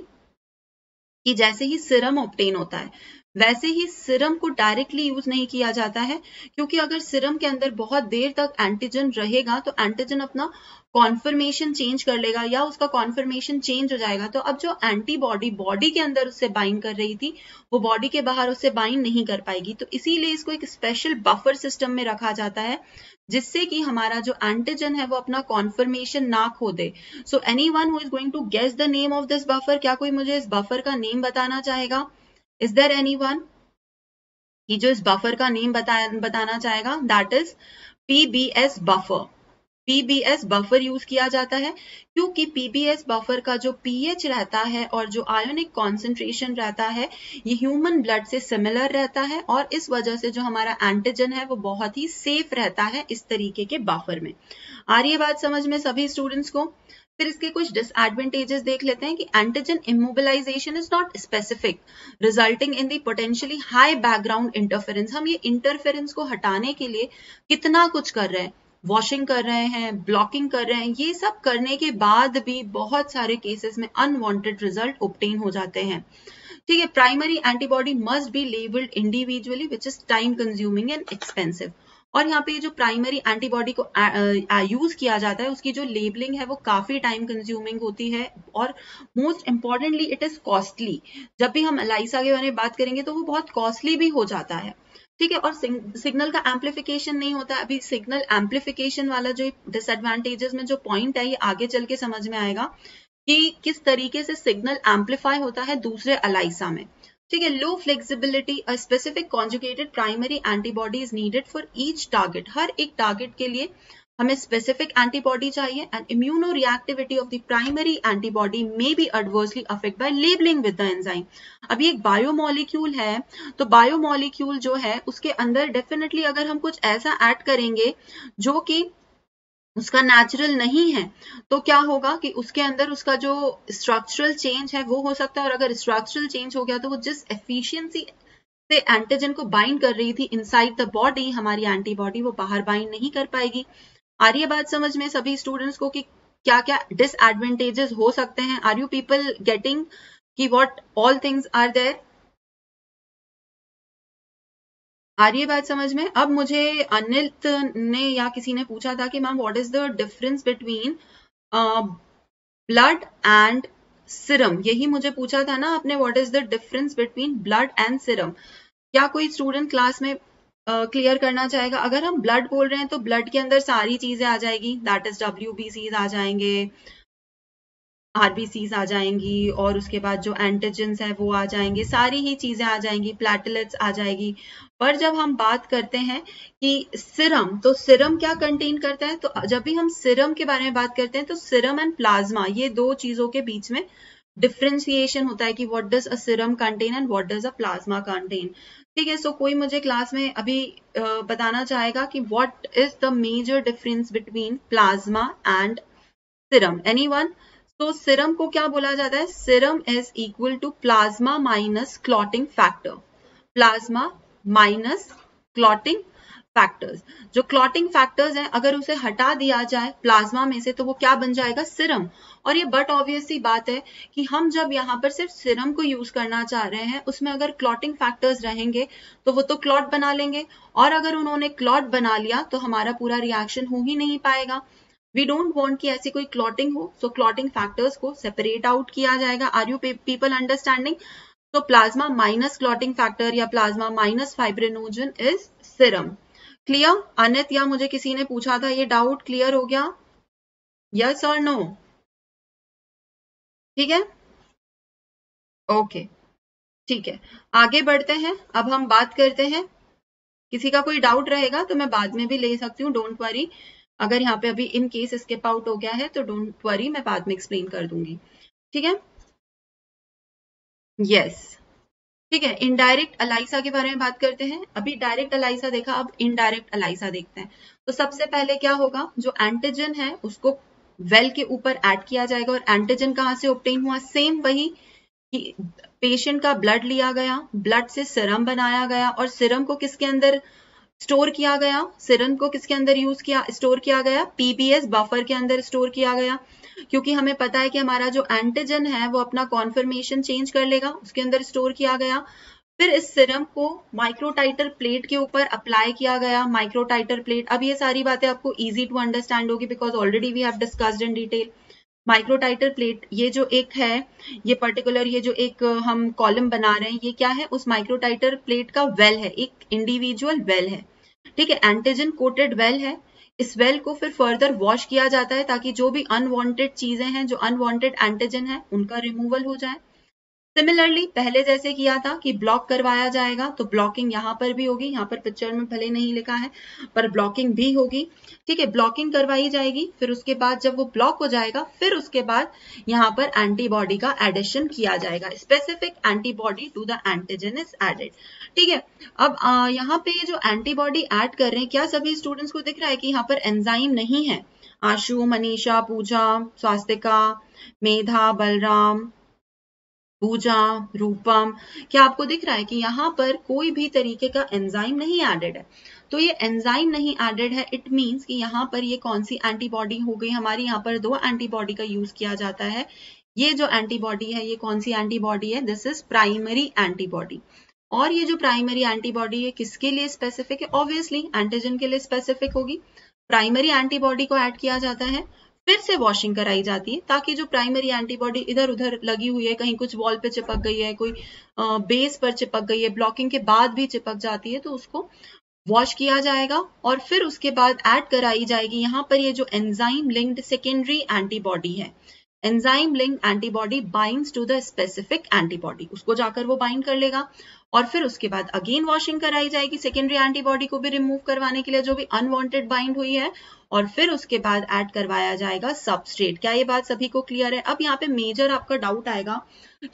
कि जैसे ही सिरम ऑप्टेन होता है वैसे ही सिरम को डायरेक्टली यूज़ नहीं किया जाता है, क्योंकि अगर सिरम के अंदर बहुत देर तक एंटीजन रहेगा तो एंटीजन अपना कॉन्फर्मेशन चेंज कर लेगा, या उसका कॉन्फर्मेशन चेंज हो जाएगा। तो अब जो एंटीबॉडी बॉडी के अंदर उससे बाइंड कर रही थी, वो बॉडी के बाहर उससे बाइंड नहीं कर पाएगी। तो इसीलिए इसको एक स्पेशल बफर सिस्टम में रखा जाता है, जिससे कि हमारा जो एंटीजन है वो अपना कॉन्फर्मेशन ना खो दे so anyone who is going to guess the name of this buffer क्या कोई मुझे इस बफर का नेम बताना चाहेगा? इज़ देर एनी वन कि जो इस बफर का नेम बता, बताना चाहेगा that is PBS buffer PBS buffer use किया जाता है क्योंकि पीबीएस बफर का जो पीएच रहता है और जो आयोनिक कॉन्सेंट्रेशन रहता है ये ह्यूमन ब्लड से सिमिलर रहता है और इस वजह से जो हमारा एंटीजन है वो बहुत ही सेफ़ रहता है इस तरीके के बफर में। आ रही है बात समझ में सभी स्टूडेंट्स को? फिर इसके कुछ डिसएडवांटेजेस देख लेते हैं कि antigen immobilization is not specific resulting in the potentially high background interference हम ये इंटरफेरेंस को हटाने के लिए कितना कुछ कर रहे हैं? वॉशिंग कर रहे हैं ब्लॉकिंग कर रहे हैं, ये सब करने के बाद भी बहुत सारे केसेस में अनवांटेड रिज़ल्ट ऑप्टेन हो जाते हैं। ठीक है primary antibody must be labelled individually which is time consuming and expensive और यहाँ पे जो प्राइमरी एंटीबॉडी को यूज़ किया जाता है, उसकी जो लेबलिंग है वो काफ़ी टाइम कंज्यूमिंग होती है और most importantly it is costly जब भी हम अलाइसा के बारे में बात करेंगे तो वो बहुत कॉस्टली भी हो जाता है। ठीक है, और सिग्नल का एम्पलीफिकेशन नहीं होता। अभी सिग्नल एम्पलीफिकेशन वाला जो डिसएडवांटेजेस में जो पॉइंट है, ये आगे चल के समझ में आएगा कि किस तरीके से सिग्नल एम्पलीफाई होता है दूसरे अलाइसा में। ठीक है low flexibility a specific conjugated primary antibody is needed for each target हर एक टारगेट के लिए हमें स्पेसिफिक एंटीबॉडी चाहिए and immuno reactivity of the primary antibody may be adversely affect by labelling with the enzyme अभी एक biomolecule है तो biomolecule जो है, उसके अंदर डेफिनेटली अगर हम कुछ ऐसा ऐड करेंगे जो कि उसका नेचुरल नहीं है तो क्या होगा कि उसके अंदर उसका जो स्ट्रक्चरल चेंज है, वो हो सकता है। और अगर स्ट्रक्चरल चेंज हो गया तो वो जिस एफिशिएंसी से एंटीजन को बाइंड कर रही थी इनसाइड द बॉडी हमारी एंटीबॉडी वो बाहर बाइंड नहीं कर पाएगी। आ रही है बात समझ में सभी स्टूडेंट्स को कि क्या क्या डिसएडवांटेजेस हो सकते हैं? आर यू पीपल गेटिंग कि what all things are there आ रही है बात समझ में? अब मुझे अनिल ने या किसी ने पूछा था कि ma'am what is the difference between blood and serum यही मुझे पूछा था ना आपने what is the difference between blood and serum क्या कोई स्टूडेंट क्लास में क्लियर uh, करना चाहेगा? अगर हम ब्लड बोल रहे हैं तो ब्लड के अंदर सारी चीज़ें आ जाएगी। दैट इज़ डब्ल्यू आ जाएँगे। आरबीसीज आ जाएँगी और उसके बाद जो एंटीजेंस है वो आ जाएँगे, सारी ही चीज़ें आ जाएँगी प्लेटलेट्स आ जाएगी। पर जब हम बात करते हैं कि सिरम तो सिरम क्या कंटेन करता है? तो जब भी हम सिरम के बारे में बात करते हैं तो सिरम एंड प्लाज्मा ये दो चीज़ों के बीच में डिफ्रेंसिएशन होता है कि what does a serum contain and what does a plasma contain ठीक है सो कोई मुझे क्लास में अभी बताना चाहेगा कि what is the major difference between plasma and serum anyone तो सिरम को क्या बोला जाता है? Serum is equal to plasma minus clotting factor plasma minus clotting factors जो क्लॉटिंग फैक्टर्स हैं, अगर उसे हटा दिया जाए प्लाज्मा में से तो वो क्या बन जाएगा? सिरम और ये बट ऑब्वियस सी बात है कि हम जब यहाँ पर सिर्फ़ सिरम को यूज़ करना चाह रहे हैं, उसमें अगर क्लॉटिंग फैक्टर्स रहेंगे तो वो तो क्लॉट बना लेंगे। और अगर उन्होंने क्लॉट बना लिया तो हमारा पूरा रिएक्शन हो ही नहीं पाएगा। वी डोंट वॉन्ट कि ऐसी कोई क्लॉटिंग हो सो क्लॉटिंग फैक्टर्स को सेपरेट आउट किया जाएगा। आर यू पीपल अंडरस्टैंडिंग तो प्लाज्मा माइनस क्लॉटिंग फैक्टर या plasma minus fibrinogen is serum clear Anit या मुझे किसी ने पूछा था, ये डाउट क्लियर हो गया? यस और नो ठीक है? ओके ठीक है। आगे बढ़ते हैं। अब हम बात करते हैं। किसी का कोई डाउट रहेगा तो मैं बाद में भी ले सकती हूँ डोंट वरी अगर यहाँ पे अभी इन केस स्किप आउट हो गया है तो डोंट वरी मैं बाद में एक्सप्लेन कर दूँगी। ठीक है? यस ठीक है इनडायरेक्ट अलाइसा के बारे में बात करते हैं। अभी डायरेक्ट अलाइसा देखा, अब इनडायरेक्ट अलाइसा देखते हैं। तो सबसे पहले क्या होगा, जो एंटीजन है, उसको वेल के ऊपर ऐड किया जाएगा और एंटीजन कहाँ से ऑप्टेन हुआ? सेम वही पेशेंट का ब्लड लिया गया ब्लड से सिरम बनाया गया और सिरम को किसके अंदर स्टोर किया गया सिरम को किसके अंदर यूज़ किया, स्टोर किया गया पीबीएस बफर के अंदर स्टोर किया गया, क्योंकि हमें पता है कि हमारा जो एंटीजन है, वो अपना कॉन्फर्मेशन चेंज कर लेगा, उसके अंदर स्टोर किया गया। फिर इस सिरम को माइक्रोटाइटर प्लेट के ऊपर अप्लाई किया गया माइक्रोटाइटर प्लेट अब ये सारी बातें आपको इजी टू अंडरस्टैंड होगी because already we have discussed in detail microtitre plate ये जो एक है, ये पर्टिकुलर ये जो एक हम कॉलम बना रहे हैं, ये क्या है? उस माइक्रोटाइटर प्लेट का वेल है, एक इंडिविजुअल वेल है। ठीक है एंटीजन कोटेड वेल है। इस वेल को फिर फर्दर वॉश किया जाता है ताकि जो भी अनवांटेड चीज़ें हैं, जो अनवांटेड एंटीजन है, उनका रिमूवल हो जाए। सिमिलरली पहले जैसे किया था कि ब्लॉक करवाया जाएगा तो ब्लॉकिंग यहाँ पर भी होगी यहाँ पर पिक्चर में भले नहीं लिखा है पर ब्लॉकिंग भी होगी। ठीक है ब्लॉकिंग करवाई जाएगी फिर उसके बाद जब वो ब्लॉक हो जाएगा फिर उसके बाद यहाँ पर एंटीबॉडी का एडिशन किया जाएगा। Specific antibody to the antigen is added ठीक है अब आ, यहाँ पे जो एंटीबॉडी एड कर रहे हैं क्या सभी स्टूडेंट्स को दिख रहा है कि यहाँ पर एंजाइम नहीं है? आशु मनीषा पूजा स्वास्तिका मेधा बलराम पूजा, रूपम। क्या आपको दिख रहा है कि यहाँ पर कोई भी तरीके का एंजाइम नहीं एडेड है? तो ये एंजाइम नहीं एडेड है इट मींस कि यहाँ पर ये कौन सी एंटीबॉडी हो गई? हमारी यहाँ पर दो एंटीबॉडी का यूज़ किया जाता है। ये जो एंटीबॉडी है, ये कौन सी एंटीबॉडी है? दिस इज़ प्राइमरी एंटीबॉडी और ये जो प्राइमरी एंटीबॉडी है, किसके लिए स्पेसिफिक है? ऑब्वियसली एंटीजन के लिए स्पेसिफिक होगी। प्राइमरी एंटीबॉडी को ऐड किया जाता है। फिर से वॉशिंग कराई जाती है, ताकि जो प्राइमरी एंटीबॉडी इधर उधर लगी हुई है, कहीं कुछ वॉल पे चिपक गई है, कोई बेस पर चिपक गई है ब्लॉकिंग के बाद भी चिपक जाती है तो उसको वॉश किया जाएगा और फिर उसके बाद ऐड कराई जाएगी। यहाँ पर ये जो एंजाइम लिंक्ड सेकेंडरी एंटीबॉडी है enzyme link antibody binds to the specific antibody उसको जाकर वो बाइंड कर लेगा। और फिर उसके बाद अगेन वॉशिंग कराई जाएगी। सेकेंडरी एंटीबॉडी को भी रिमूव करवाने के लिए जो भी अनवांटेड बाइंड हुई है, और फिर उसके बाद ऐड करवाया जाएगा सबस्ट्रेट क्या ये बात सभी को क्लियर है? अब यहाँ पे मेजर आपका डाउट आएगा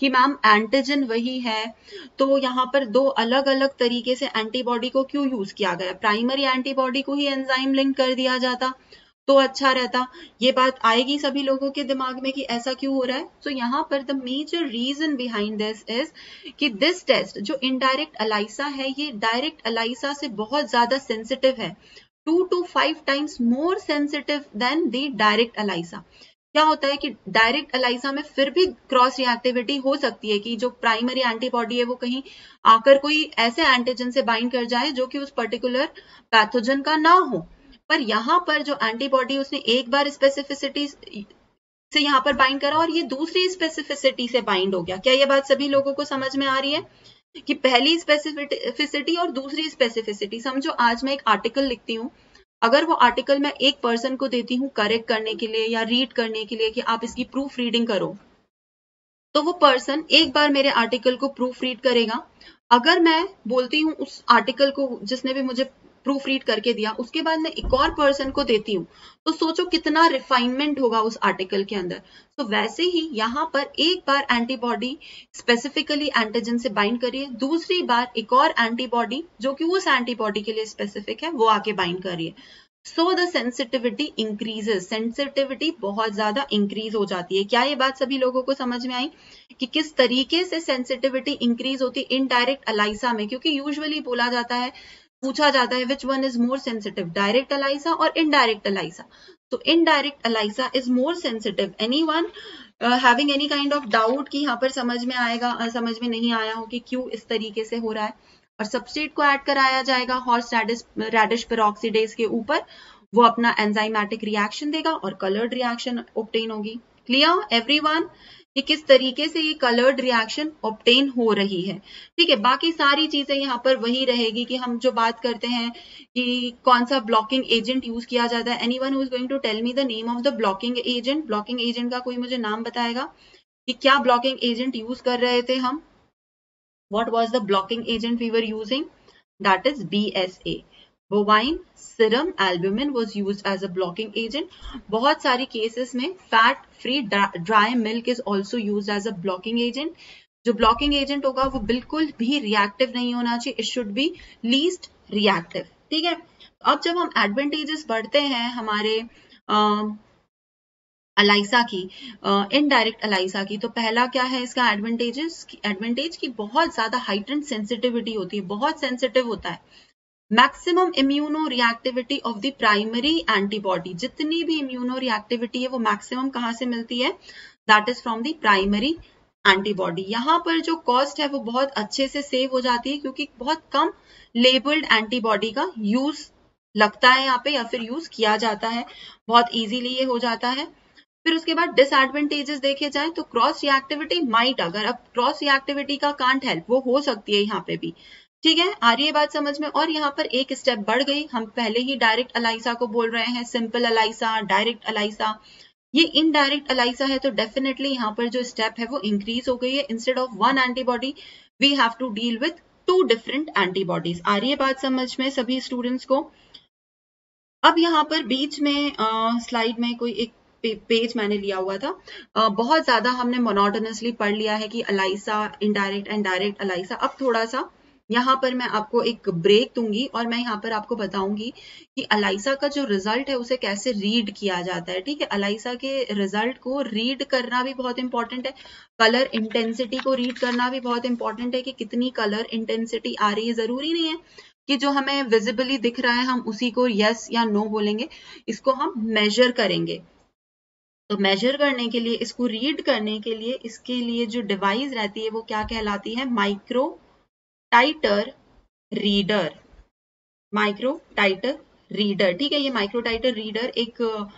कि मैम एंटीजन वही है तो यहाँ पर दो अलग अलग तरीके से एंटीबॉडी को क्यों यूज़ किया गया? प्राइमरी एंटीबॉडी को ही एंजाइम लिंक कर दिया जाता। तो अच्छा रहता। ये बात आएगी सभी लोगों के दिमाग में कि ऐसा क्यों हो रहा है। तो यहाँ पर the major reason behind this is कि दिस टेस्ट जो इनडायरेक्ट अलाइसा है, ये डायरेक्ट अलाइसा से बहुत ज़्यादा सेंसिटिव है। Two to five times more sensitive than the direct ELISA क्या होता है कि डायरेक्ट अलाइसा में फिर भी क्रॉस रिएक्टिविटी हो सकती है कि जो प्राइमरी एंटीबॉडी है, वो कहीं आकर कोई ऐसे एंटीजन से बाइंड कर जाए जो कि उस पर्टिकुलर पैथोजन का ना हो। पर यहाँ पर जो एंटीबॉडी उसने एक बार स्पेसिफिसिटी से यहाँ पर बाइंड करा और ये दूसरी स्पेसिफिसिटी से बाइंड हो गया। क्या ये बात सभी लोगों को समझ में आ रही है? कि पहली स्पेसिफिसिटी और दूसरी स्पेसिफिसिटी समझो आज मैं एक आर्टिकल लिखती हूँ। अगर वो आर्टिकल मैं एक पर्सन को देती हूँ करेक्ट करने के लिए या रीड करने के लिए कि आप इसकी प्रूफ रीडिंग करो तो वो पर्सन एक बार मेरे आर्टिकल को प्रूफ रीड करेगा। अगर मैं बोलती हूँ उस आर्टिकल को जिसने भी मुझे प्रूफ रीड करके दिया। उसके बाद मैं एक और पर्सन को देती हूँ। तो सोचो कितना रिफाइनमेंट होगा उस आर्टिकल के अंदर। तो वैसे ही यहाँ पर एक बार एंटीबॉडी स्पेसिफिकली एंटीजन से बाइंड करिए। दूसरी बार एक और एंटीबॉडी जो कि उस एंटीबॉडी के लिए स्पेसिफिक है, वो आके बाइंड करिए। So the sensitivity increases sensitivity बहुत ज़्यादा इंक्रीज हो जाती है। क्या ये बात सभी लोगों को समझ में आई? कि किस तरीके से सेंसिटिविटी इंक्रीज होती है इनडायरेक्ट अलाइसा में? क्योंकि यूजुअली बोला जाता है पूछा जाता है which one is more sensitive direct ELISA और इनडायरेक्ट अलाइसा तो indirect ELISA is more sensitive any one having any kind of doubt कि यहाँ पर समझ में आएगा uh, समझ में नहीं आया हो कि क्यों इस तरीके से हो रहा है और सबस्टेट को ऐड कराया जाएगा हॉर्स रेडिश पेरोक्सीडेज के ऊपर वो अपना एंजाइमेटिक रिएक्शन देगा और कलर्ड रिएक्शन ऑप्टेन होगी। क्लियर एवरीवन कि किस तरीके से ये कलर्ड रिएक्शन ऑप्टेन हो रही है। ठीक है, बाकी सारी चीज़ें यहाँ पर वही रहेगी कि हम जो बात करते हैं कि कौन सा ब्लॉकिंग एजेंट यूज़ किया जाता है। Any one is going to tell me the name of the blocking agent blocking agent का कोई मुझे नाम बताएगा कि क्या ब्लॉकिंग एजेंट यूज़ कर रहे थे हम? What was the blocking agent we were using that is B S A bovine serum albumin was use as a blocking agent बहुत सारी केसेस में fat free dry milk is also use as a blocking agent जो blocking agent होगा वो बिल्कुल भी reactive नहीं होना चाहिए. It should be least reactive ठीक है? अब जब हम एडवांटेजेस बढ़ते हैं हमारे अलाइसा की इनडायरेक्ट अलाइसा की तो पहला क्या है इसका एडवांटेजेस एडवांटेज की बहुत ज़्यादा हाइटेंड सेंसिटिविटी होती है. बहुत सेंसिटिव होता है. Maximum immuno reactivity of the primary antibody जितनी भी इम्यूनो रिएक्टिविटी है, वो मैक्सिमम कहाँ से मिलती है? That is from the primary antibody यहाँ पर जो कॉस्ट है, वो बहुत अच्छे से सेव हो जाती है, क्योंकि बहुत कम लेबल्ड एंटीबॉडी का यूज़ लगता है यहाँ पे या फिर यूज़ किया जाता है। बहुत इजीली ये हो जाता है। फिर उसके बाद डिसएडवांटेजेस देखे जाए तो क्रॉस रिएक्टिविटी माइट अगर, अब क्रॉस रिएक्टिविटी का कांट हेल्प वो हो सकती है यहाँ पे भी। ठीक है आ रही है बात समझ में और यहाँ पर एक स्टेप बढ़ गई। हम पहले ही डायरेक्ट अलाइसा को बोल रहे हैं सिंपल अलाइसा डायरेक्ट अलाइसा ये इनडायरेक्ट अलाइसा है तो डेफिनेटली यहाँ पर जो स्टेप है वो इंक्रीज हो गई है। Instead of one antibody we have to deal with two different antibodies आ रही है बात समझ में सभी स्टूडेंट्स को? अब यहाँ पर बीच में स्लाइड में कोई एक पेज मैंने लिया हुआ था। आ, बहुत ज़्यादा हमने मोनोटोनसली पढ़ लिया है कि ELISA indirect and direct ELISA अब थोड़ा सा यहाँ पर मैं आपको एक ब्रेक दूँगी और मैं यहाँ पर आपको बताऊँगी कि अलाइसा का जो रिज़ल्ट है, उसे कैसे रीड किया जाता है, ठीक है? अलाइसा के रिज़ल्ट को रीड करना भी बहुत इंपॉर्टेंट है। कलर इंटेंसिटी को रीड करना भी बहुत इंपॉर्टेंट है कि कितनी कलर इंटेंसिटी आ रही है। ज़रूरी नहीं है कि जो हमें विजिबली दिख रहा है, हम उसी को यस या नो बोलेंगे। इसको हम मेजर करेंगे। तो मेजर करने के लिए, इसको रीड करने के लिए, इसके लिए जो डिवाइस रहती है, वो क्या कहलाती है? माइक्रो टाइटर रीडर माइक्रो टाइटर रीडर ठीक है, ये माइक्रो टाइटर रीडर एक,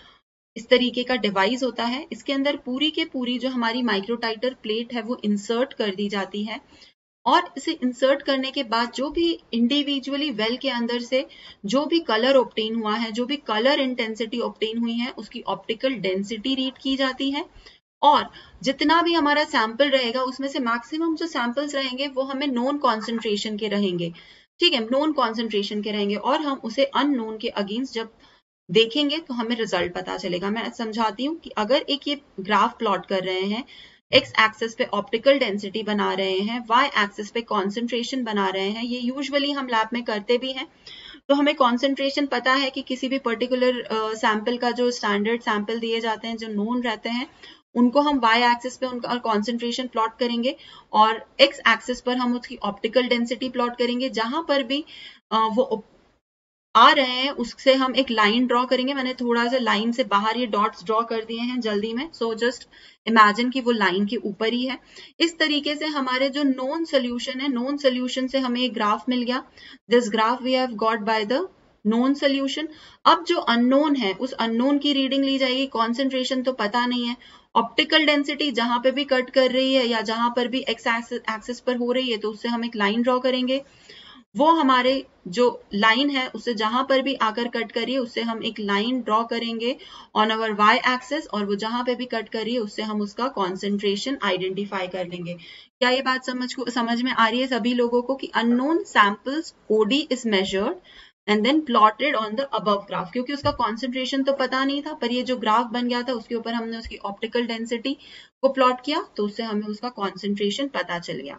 इस तरीके का डिवाइस होता है। इसके अंदर पूरी के पूरी जो हमारी माइक्रोटाइटर प्लेट है वो इंसर्ट कर दी जाती है। और इसे इंसर्ट करने के बाद जो भी इंडिविजुअली वेल के अंदर से जो भी कलर ऑप्टेन हुआ है, जो भी कलर इंटेंसिटी ऑप्टेन हुई है, उसकी ऑप्टिकल डेंसिटी रीड की जाती है। और जितना भी हमारा सैंपल रहेगा उसमें से मैक्सिमम जो सैंपल्स रहेंगे वो हमें नॉन कॉन्सेंट्रेशन के रहेंगे। ठीक है नॉन कॉन्सेंट्रेशन के रहेंगे और हम उसे अननोन के अगेंस्ट जब देखेंगे तो हमें रिज़ल्ट पता चलेगा। मैं समझाती हूँ कि अगर एक ये ग्राफ प्लॉट कर रहे हैं एक्स एक्सिस पे ऑप्टिकल डेंसिटी बना रहे हैं वाई एक्सिस पे कॉन्सेंट्रेशन बना रहे हैं ये यूजुअली हम लैब में करते भी हैं तो हमें कॉन्सेंट्रेशन पता है कि किसी भी पर्टिकुलर सैंपल uh, का जो स्टैंडर्ड सैंपल दिए जाते हैं जो नोन रहते हैं उनको हम वाई एक्सिस पे उनका कॉन्सेंट्रेशन प्लॉट करेंगे और एक्स एक्सिस पर हम उसकी ऑप्टिकल डेंसिटी प्लॉट करेंगे, जहाँ पर भी वो आ रहे हैं, उससे हम एक लाइन ड्रॉ करेंगे। मैंने थोड़ा सा लाइन से बाहर ये डॉट्स ड्रॉ कर दिए हैं जल्दी में सो जस्ट इमेजिन कि वो लाइन के ऊपर ही है। इस तरीके से हमारे जो नॉन सोल्यूशन है नॉन सोल्यूशन से हमें एक ग्राफ मिल गया। This graph we have got by the known solution अब जो अननोन है, उस अननोन की रीडिंग ली जाएगी। कॉन्सेंट्रेशन तो पता नहीं है। ऑप्टिकल डेंसिटी जहाँ पे भी कट कर रही है या जहाँ पर भी एक्स एक्सिस पर हो रही है तो उससे हम एक लाइन ड्रॉ करेंगे। वो हमारे जो लाइन है उससे जहाँ पर भी आकर कट करिए, उससे हम एक लाइन ड्रॉ करेंगे ऑन अवर वाई एक्सेस और वो जहाँ पे भी कट करिए, उससे हम उसका कॉन्सेंट्रेशन आइडेंटिफाई कर लेंगे। क्या ये बात समझ को, समझ में आ रही है सभी लोगों को कि unknown samples OD is measured and then plotted on the above graph क्योंकि उसका कॉन्सेंट्रेशन तो पता नहीं था, पर ये जो ग्राफ बन गया था, उसके ऊपर हमने उसकी ऑप्टिकल डेंसिटी को प्लॉट किया तो उससे हमें उसका कॉन्सेंट्रेशन पता चल गया।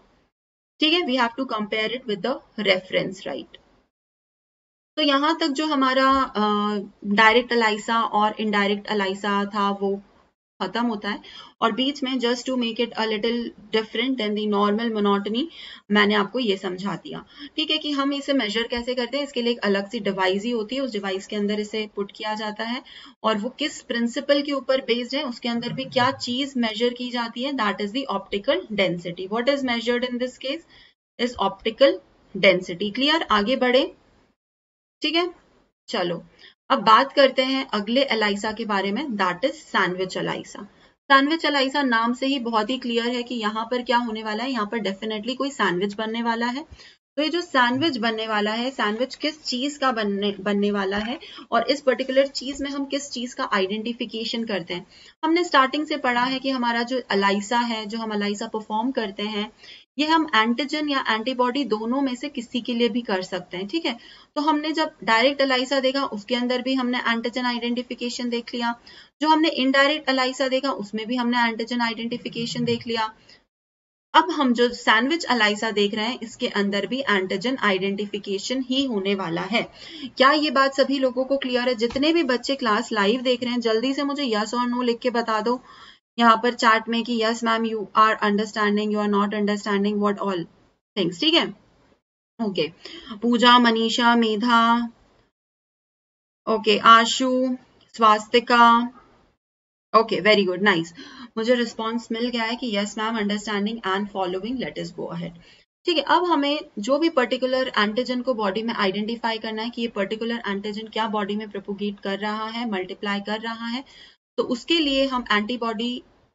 ठीक है we have to compare it with the reference right तो यहाँ तक जो हमारा डायरेक्ट अलाइसा और इनडायरेक्ट अलाइसा था, वो खत्म होता है। और बीच में just to make it a little different than the normal monotony मैंने आपको ये समझा दिया। ठीक है कि हम इसे मेजर कैसे करते हैं? इसके लिए एक अलग सी डिवाइस ही होती है। उस डिवाइस के अंदर इसे पुट किया जाता है। और वो किस प्रिंसिपल के ऊपर बेस्ड है, उसके अंदर भी क्या चीज़ मेजर की जाती है? That is the optical density what is measured in this case is optical density clear आगे बढ़े। ठीक है? चलो। अब बात करते हैं अगले एलाइसा के बारे में that is sandwich ELISA sandwich ELISA नाम से ही बहुत ही क्लियर है कि यहाँ पर क्या होने वाला है, यहाँ पर डेफिनेटली कोई सैंडविच बनने वाला है। तो ये जो सैंडविच बनने वाला है सैंडविच किस चीज़ का बनने बनने वाला है और इस पर्टिकुलर चीज़ में हम किस चीज़ का आइडेंटिफिकेशन करते हैं। हमने स्टार्टिंग से पढ़ा है कि हमारा जो अलाइसा है, जो हम अलाइसा परफॉर्म करते हैं ये हम एंटीजन या एंटीबॉडी दोनों में से किसी के लिए भी कर सकते हैं, ठीक है? तो हमने जब डायरेक्ट अलाइसा देखा, उसके अंदर भी हमने एंटीजन आइडेंटिफिकेशन देख लिया। जो हमने इनडायरेक्ट अलाइसा देखा, उसमें भी हमने एंटीजन आइडेंटिफिकेशन देख लिया। अब हम जो सैंडविच अलाइसा देख रहे हैं, इसके अंदर भी एंटीजन आइडेंटिफिकेशन ही होने वाला है। क्या ये बात सभी लोगों को क्लियर है? जितने भी बच्चे क्लास लाइव देख रहे हैं, जल्दी से मुझे यस और नो लिख के बता दो। यहाँ पर चार्ट में कि yes ma'am you are understanding you are not understanding what all things ठीक है? Okay Pooja, Manisha, Medha okay Ashu, Swastika okay very good nice मुझे रिस्पॉन्स मिल गया है कि yes ma'am understanding and following let's go ahead ठीक है, अब हमें जो भी पर्टिकुलर एंटीजन को बॉडी में आइडेंटिफाई करना है कि ये पर्टिकुलर एंटीजन क्या बॉडी में प्रोपोगेट कर रहा है मल्टीप्लाई कर रहा है तो उसके लिए हम एंटीबॉडी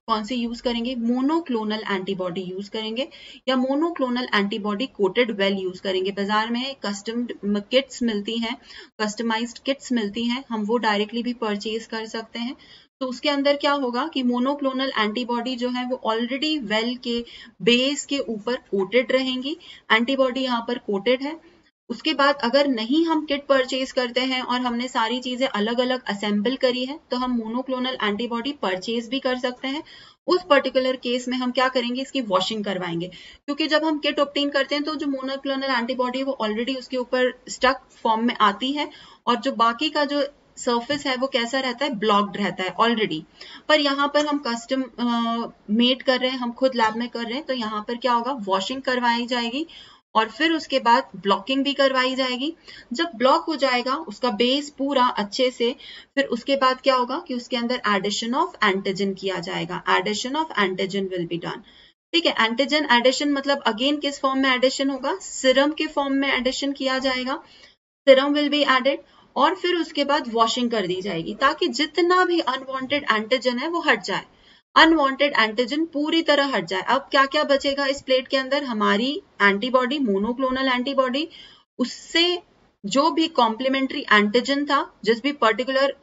कौन सी यूज़ करेंगे? मोनोक्लोनल एंटीबॉडी यूज़ करेंगे या monoclonal antibody coated well use करेंगे? बाज़ार में कस्टम किट्स मिलती हैं कस्टमाइज्ड किट्स मिलती हैं, हम वो डायरेक्टली भी परचेज कर सकते हैं। तो उसके अंदर क्या होगा कि मोनोक्लोनल एंटीबॉडी जो है वो ऑलरेडी वेल के बेस के ऊपर कोटेड रहेंगी। एंटीबॉडी यहाँ पर कोटेड है। उसके बाद अगर नहीं हम किट परचेज करते हैं और हमने सारी चीज़ें अलग अलग असेंबल करी है तो हम मोनोक्लोनल एंटीबॉडी परचेज भी कर सकते हैं। उस पर्टिकुलर केस में हम क्या करेंगे? इसकी वॉशिंग करवाएँगे। क्योंकि जब हम किट ऑप्टेन करते हैं तो जो मोनोक्लोनल एंटीबॉडी वो ऑलरेडी उसके ऊपर स्टक फॉर्म में आती है और जो बाकी का जो सरफेस है, वो कैसा रहता है? ब्लॉक्ड रहता है ऑलरेडी पर यहाँ पर हम कस्टम मेड कर रहे हैं, हम खुद लैब में कर रहे हैं तो यहाँ पर क्या होगा? वॉशिंग करवाई जाएगी। और फिर उसके बाद ब्लॉकिंग भी करवाई जाएगी। जब ब्लॉक हो जाएगा, उसका बेस पूरा अच्छे से, फिर उसके बाद क्या होगा कि उसके अंदर एडिशन ऑफ़ एंटीजन किया जाएगा। Addition of antigen will be done ठीक है एंटीजन एडिशन मतलब अगेन किस फॉर्म में एडिशन होगा? सिरम के फॉर्म में एडिशन किया जाएगा। सिरम विल बी एडेड और फिर उसके बाद वॉशिंग कर दी जाएगी ताकि जितना भी अनवांटेड एंटीजन है वो हट जाए। अनवांटेड एंटीजन पूरी तरह हट जाए। अब क्या क्या बचेगा इस प्लेट के अंदर? हमारी एंटीबॉडी मोनोक्लोनल एंटीबॉडी उससे जो भी कॉम्प्लीमेंट्री एंटीजन था, जिस भी पर्टिकुलर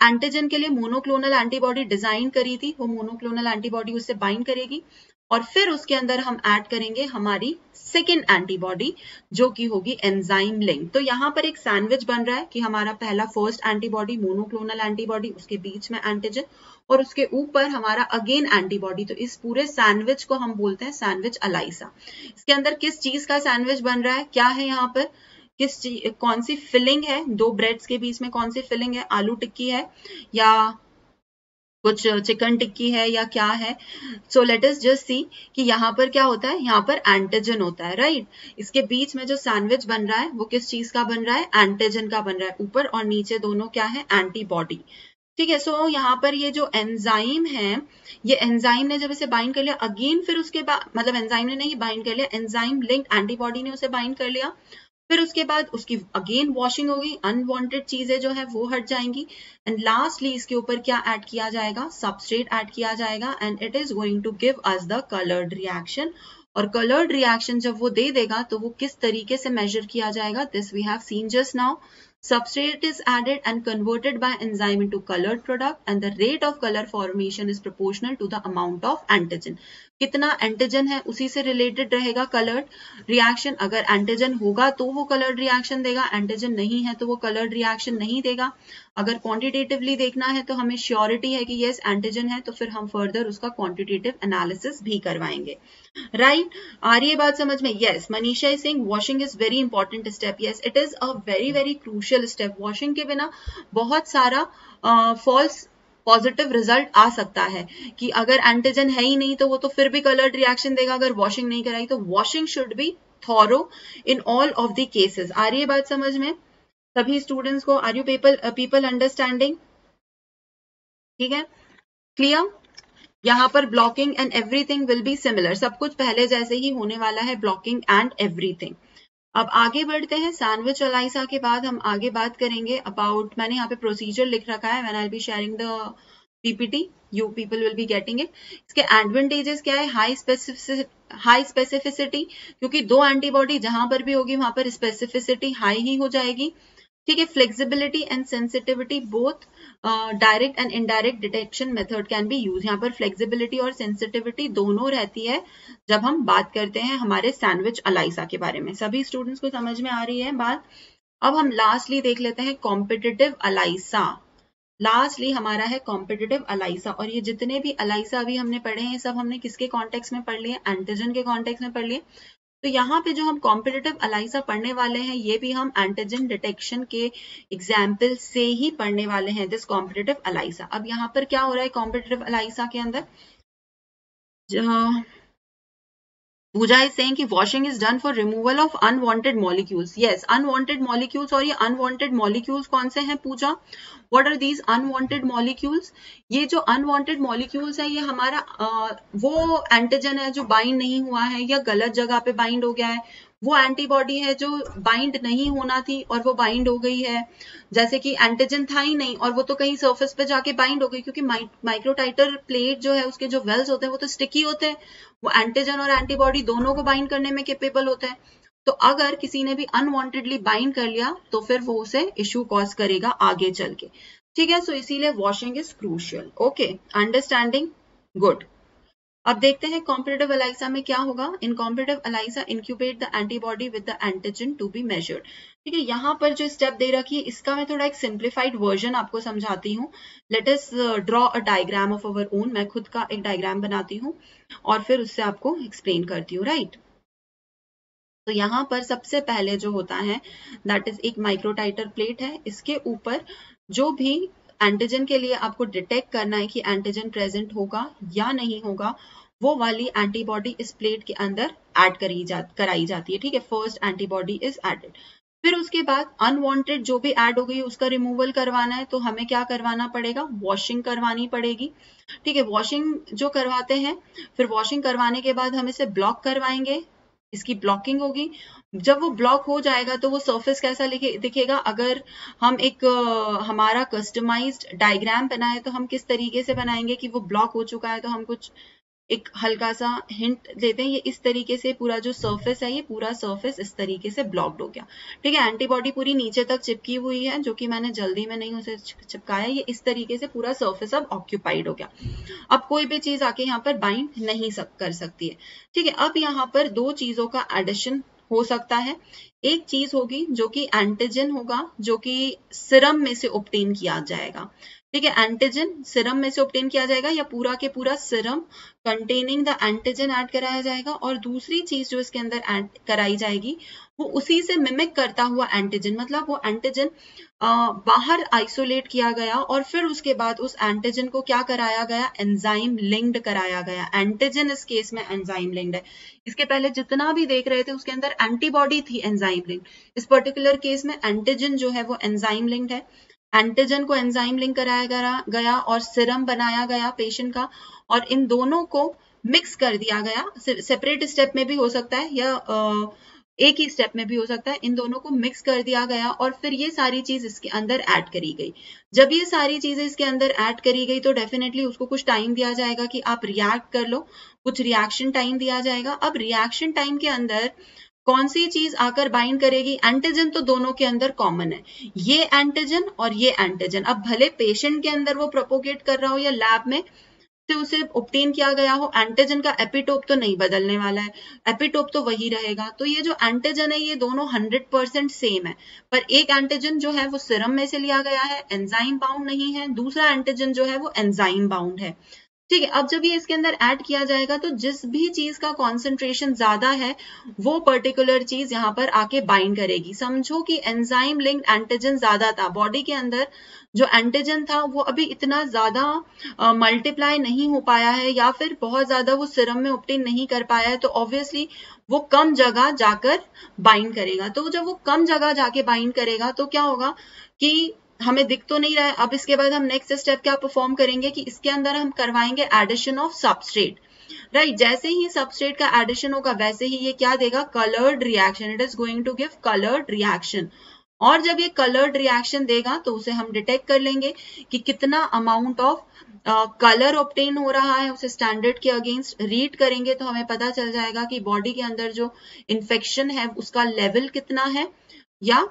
एंटीजन के लिए मोनोक्लोनल एंटीबॉडी डिज़ाइन करी थी, वो मोनोक्लोनल एंटीबॉडी उससे बाइंड करेगी और फिर उसके अंदर हम ऐड करेंगे हमारी सेकेंड एंटीबॉडी जो कि होगी एंजाइम लिंक तो यहाँ पर एक सैंडविच बन रहा है कि हमारा पहला फ़र्स्ट एंटीबॉडी मोनोक्लोनल एंटीबॉडी उसके बीच में एंटीजन और उसके ऊपर हमारा अगेन एंटीबॉडी तो इस पूरे सैंडविच को हम बोलते हैं सैंडविच अलाइसा इसके अंदर किस चीज़ का सैंडविच बन रहा है? क्या है यहाँ पर? किस कौन सी फिलिंग है? दो ब्रेड्स के बीच में कौन सी फिलिंग है? आलू टिक्की है या कुछ चिकन टिक्की है या क्या है? So late us just see कि यहाँ पर क्या होता है? यहाँ पर एंटीजन होता है राइट right? इसके बीच में जो सैंडविच बन रहा है, वो किस चीज़ का बन रहा है? एंटीजन का बन रहा है, ऊपर और नीचे दोनों क्या है? एंटीबॉडी ठीक है सो so, यहाँ पर ये जो एंजाइम है ये एंजाइम ने जब इसे बाइंड कर लिया अगेन फिर उसके बाद मतलब एंजाइम ने नहीं बाइंड कर लिया एंजाइम लिंक एंटीबॉडी ने उसे बाइंड कर लिया फिर उसके बाद उसकी अगेन वॉशिंग होगी अनवांटेड चीज़ें जो है वो हट जाएँगी एंड लास्टली इसके ऊपर क्या ऐड किया जाएगा सबस्ट्रेट ऐड किया जाएगा and it is going to give us the coloured reaction और कलर्ड रिएक्शन जब वो दे देगा तो वो किस तरीके से मेजर किया जाएगा this we have seen just now Substrate is added and converted by enzyme into colored product and the rate of color formation is proportional to the amount of antigen. कितना एंटीजन है उसी से related रहेगा coloured reaction अगर antigen होगा तो वो coloured reaction देगा एंटीजन नहीं है तो वो कलर्ड रिएक्शन नहीं देगा। अगर क्वांटिटेटिवली देखना है तो हमें श्योरिटी है कि यस एंटीजन है तो फिर हम फर्दर उसका क्वांटिटेटिव एनालिसिस भी करवाएँगे। राइट? आ रही है बात समझ में? Yes Manisha Singh washing is very important step yes it is a very very crucial step washing के बिना बहुत सारा फॉल्स uh, पॉजिटिव रिज़ल्ट आ सकता है कि अगर एंटीजन है ही नहीं तो वो तो फिर भी कलर्ड रिएक्शन देगा। अगर वॉशिंग नहीं कराई तो washing should be thorough in all of the cases आ रही है बात समझ में? सभी स्टूडेंट्स को are you people people understanding ठीक है? क्लियर यहाँ पर blocking and everything will be similar सब कुछ पहले जैसे ही होने वाला है ब्लॉकिंग एंड एवरीथिंग अब आगे बढ़ते हैं सैंडविच अलाइसा के बाद हम आगे बात करेंगे अबाउट मैंने यहाँ पे प्रोसीजर लिख रखा है when I be sharing the PPT you people will be getting it इसके एडवांटेजेस क्या है? हाई स्पेसिफिसिटी हाई स्पेसिफिसिटी क्योंकि दो एंटीबॉडी जहाँ पर भी होगी, वहाँ पर स्पेसिफिसिटी हाई ही हो जाएगी। ठीक है flexibility and sensitivity both direct and indirect detection method can be use यहाँ पर फ्लेक्सिबिलिटी और सेंसिटिविटी दोनों रहती है जब हम बात करते हैं हमारे सैंडविच अलाइसा के बारे में। सभी स्टूडेंट्स को समझ में आ रही है बात? अब हम लास्टली देख लेते हैं कॉम्पिटिटिव अलाइसा लास्टली हमारा है कॉम्पिटिटिव अलाइसा और ये जितने भी अलाइसा अभी हमने पढ़े हैं सब हमने किसके कॉन्टेक्स में पढ़ लिए एंटीजन के कॉन्टेक्स में पढ़ लिए तो यहाँ पे जो हम कॉम्पिटेटिव अलाइजा पढ़ने वाले हैं, ये भी हम एंटीजन डिटेक्शन के एग्ज़ाम्पल से ही पढ़ने वाले हैं दिस कॉम्पिटेटिव अलाइजा अब यहाँ पर क्या हो रहा है कॉम्पिटेटिव अलाइजा के अंदर? पूजा इज़ सेइंग कि washing is done for removal of unwanted molecules yes unwanted molecules और ये अनवांटेड मॉलिक्यूल्स कौन से हैं Pooja? What are these unwanted molecules ये जो अनवांटेड मॉलिक्यूल्स है ये हमारा आ, वो एंटीजन है जो बाइंड नहीं हुआ है या गलत जगह पे बाइंड हो गया है। वो एंटीबॉडी है जो बाइंड नहीं होना थी और वो बाइंड हो गई है। जैसे कि एंटीजन था ही नहीं और वो तो कहीं सरफेस पे जाके बाइंड हो गई क्योंकि माइक्रोटाइटर प्लेट जो है, उसके जो वेल्स होते हैं, वो तो स्टिकी होते हैं। वो एंटीजन और एंटीबॉडी दोनों को बाइंड करने में केपेबल होते हैं। तो अगर किसी ने भी अनवांटेडली बाइंड कर लिया तो फिर वो उसे इश्यू कॉज करेगा आगे चल के। ठीक है सो इसीलिए washing is crucial okay understanding good अब देखते हैं कॉम्पिटेटिव अलाइसा में क्या होगा। In competitive ELISA incubate the antibody with the antigen to be measured ठीक है, यहाँ पर जो स्टेप दे रखी है, इसका मैं थोड़ा एक सिंप्लीफाइड वर्जन आपको समझाती हूँ। Let us draw a diagram of our own मैं खुद का एक डायग्राम बनाती हूँ और फिर उससे आपको एक्सप्लेन करती हूँ राइट तो यहाँ पर सबसे पहले जो होता है दैट इज़ एक माइक्रोटाइटर प्लेट है। इसके ऊपर जो भी एंटीजन के लिए आपको डिटेक्ट करना है कि एंटीजन प्रेजेंट होगा या नहीं होगा, वो वाली एंटीबॉडी इस प्लेट के अंदर ऐड करी जा, कराई जाती है, ठीक है? फ़र्स्ट एंटीबॉडी इज़ एडेड फिर उसके बाद अनवांटेड जो भी ऐड हो गई, उसका रिमूवल करवाना है तो हमें क्या करवाना पड़ेगा? वॉशिंग करवानी पड़ेगी, ठीक है? वॉशिंग जो करवाते हैं, फिर वॉशिंग करवाने के बाद हम इसे ब्लॉक करवाएँगे इसकी ब्लॉकिंग होगी। जब वो ब्लॉक हो जाएगा तो वो सरफेस कैसा दिखेगा? अगर हम एक हमारा कस्टमाइज्ड डायग्राम बनाए तो हम किस तरीके से बनाएँगे कि वो ब्लॉक हो चुका है तो हम कुछ एक हल्का सा हिंट देते हैं ये इस तरीके से पूरा जो सरफेस है ये पूरा सरफेस इस तरीके से ब्लॉक्ड हो गया। ठीक है एंटीबॉडी पूरी नीचे तक चिपकी हुई है जो कि मैंने जल्दी में नहीं उसे चिपकाया ये इस तरीके से पूरा सरफेस अब ऑक्यूपाइड हो गया। अब कोई भी चीज़ आके यहाँ पर बाइंड नहीं सक, कर सकती है। ठीक है अब यहाँ पर दो चीज़ों का एडिशन हो सकता है। एक चीज़ होगी जो कि एंटीजन होगा जो कि सिरम में से ऑप्टेन किया जाएगा। ठीक है एंटीजन सिरम में से ऑप्टेन किया जाएगा या पूरा के पूरा serum containing the antigen add कराया जाएगा और दूसरी चीज़ जो इसके अंदर ऐड कराई जाएगी, वो उसी से मिमिक करता हुआ एंटीजन मतलब वो एंटीजन बाहर आइसोलेट किया गया और फिर उसके बाद उस एंटीजन को क्या कराया गया? एंजाइम लिंक्ड कराया गया। एंटीजन इस केस में एंजाइम लिंक्ड है। इसके पहले जितना भी देख रहे थे, उसके अंदर एंटीबॉडी थी एंजाइम लिंक्ड इस पर्टिकुलर केस में एंटीजन जो है वो एंजाइम लिंक्ड है। एंटीजन को एंजाइम लिंक कराया गया और सिरम बनाया गया पेशेंट का और इन दोनों को मिक्स कर दिया गया। सेपरेट स्टेप में भी हो सकता है या एक ही स्टेप में भी हो सकता है। इन दोनों को मिक्स कर दिया गया और फिर ये सारी चीज़ इसके अंदर ऐड करी गई। जब ये सारी चीज़ें इसके अंदर ऐड करी गई तो डेफिनेटली उसको कुछ टाइम दिया जाएगा कि आप रिएक्ट कर लो। कुछ रिएक्शन टाइम दिया जाएगा। अब रिएक्शन टाइम के अंदर कौन सी चीज़ आकर बाइंड करेगी? एंटीजन तो दोनों के अंदर कॉमन है। ये एंटीजन और ये एंटीजन अब भले पेशेंट के अंदर वो प्रोपोगेट कर रहा हो या लैब में से उसे ऑप्टेन किया गया हो। एंटीजन का एपिटोप तो नहीं बदलने वाला है। एपिटोप तो वही रहेगा। तो ये जो एंटीजन है, ये दोनों 100 परसेंट सेम है। पर एक एंटीजन जो है, वो सिरम में से लिया गया है। एंजाइम बाउंड नहीं है। दूसरा एंटीजन जो है, वो एंजाइम बाउंड है। ठीक है, अब जब ये इसके अंदर ऐड किया जाएगा तो जिस भी चीज़ का कॉन्सेंट्रेशन ज़्यादा है, वो पर्टिकुलर चीज़ यहाँ पर आके बाइंड करेगी। समझो कि एंजाइम लिंक्ड एंटीजन ज़्यादा था बॉडी के अंदर जो एंटीजन था, वो अभी इतना ज़्यादा मल्टीप्लाई नहीं हो पाया है, या फिर बहुत ज़्यादा वो सिरम में ऑप्टेन नहीं कर पाया है तो ऑब्वियसली वो कम जगह जाकर बाइंड करेगा। तो जब वो कम जगह जाके बाइंड करेगा तो क्या होगा कि हमें दिख तो नहीं रहा है। अब इसके बाद हम नेक्स्ट स्टेप क्या परफॉर्म करेंगे कि इसके अंदर हम करवाएँगे एडिशन ऑफ़ सबस्ट्रेट राइट जैसे ही सबस्ट्रेट का एडिशन होगा, वैसे ही ये क्या देगा? Coloured reaction it is going to give coloured reaction और जब ये कलर्ड रिएक्शन देगा तो उसे हम डिटेक्ट कर लेंगे कि कितना अमाउंट ऑफ़ कलर ऑप्टेन हो रहा है। उसे स्टैंडर्ड के अगेंस्ट रीड करेंगे तो हमें पता चल जाएगा कि बॉडी के अंदर जो इन्फेक्शन है, उसका लेवल कितना है, या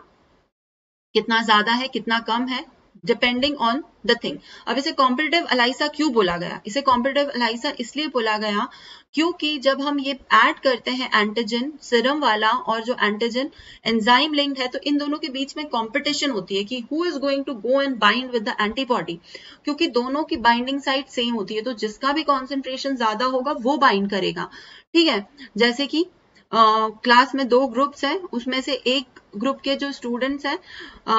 कितना ज़्यादा है, कितना कम है डिपेंडिंग ऑन द थिंग अब इसे कॉम्पिटेटिव अलाइसा क्यों बोला गया? इसे कॉम्पिटेटिव अलाइसा इसलिए बोला गया क्योंकि जब हम ये ऐड करते हैं एंटीजन सिरम वाला और जो एंटीजन एंजाइम लिंक्ड है तो इन दोनों के बीच में कंपटीशन होती है कि who is going to go and bind with the antibody क्योंकि दोनों की बाइंडिंग साइड सेम होती है तो जिसका भी कॉन्सेंट्रेशन ज़्यादा होगा, वो बाइंड करेगा। ठीक है? जैसे कि क्लास में दो ग्रुप्स हैं, उसमें से एक ग्रुप के जो स्टूडेंट्स हैं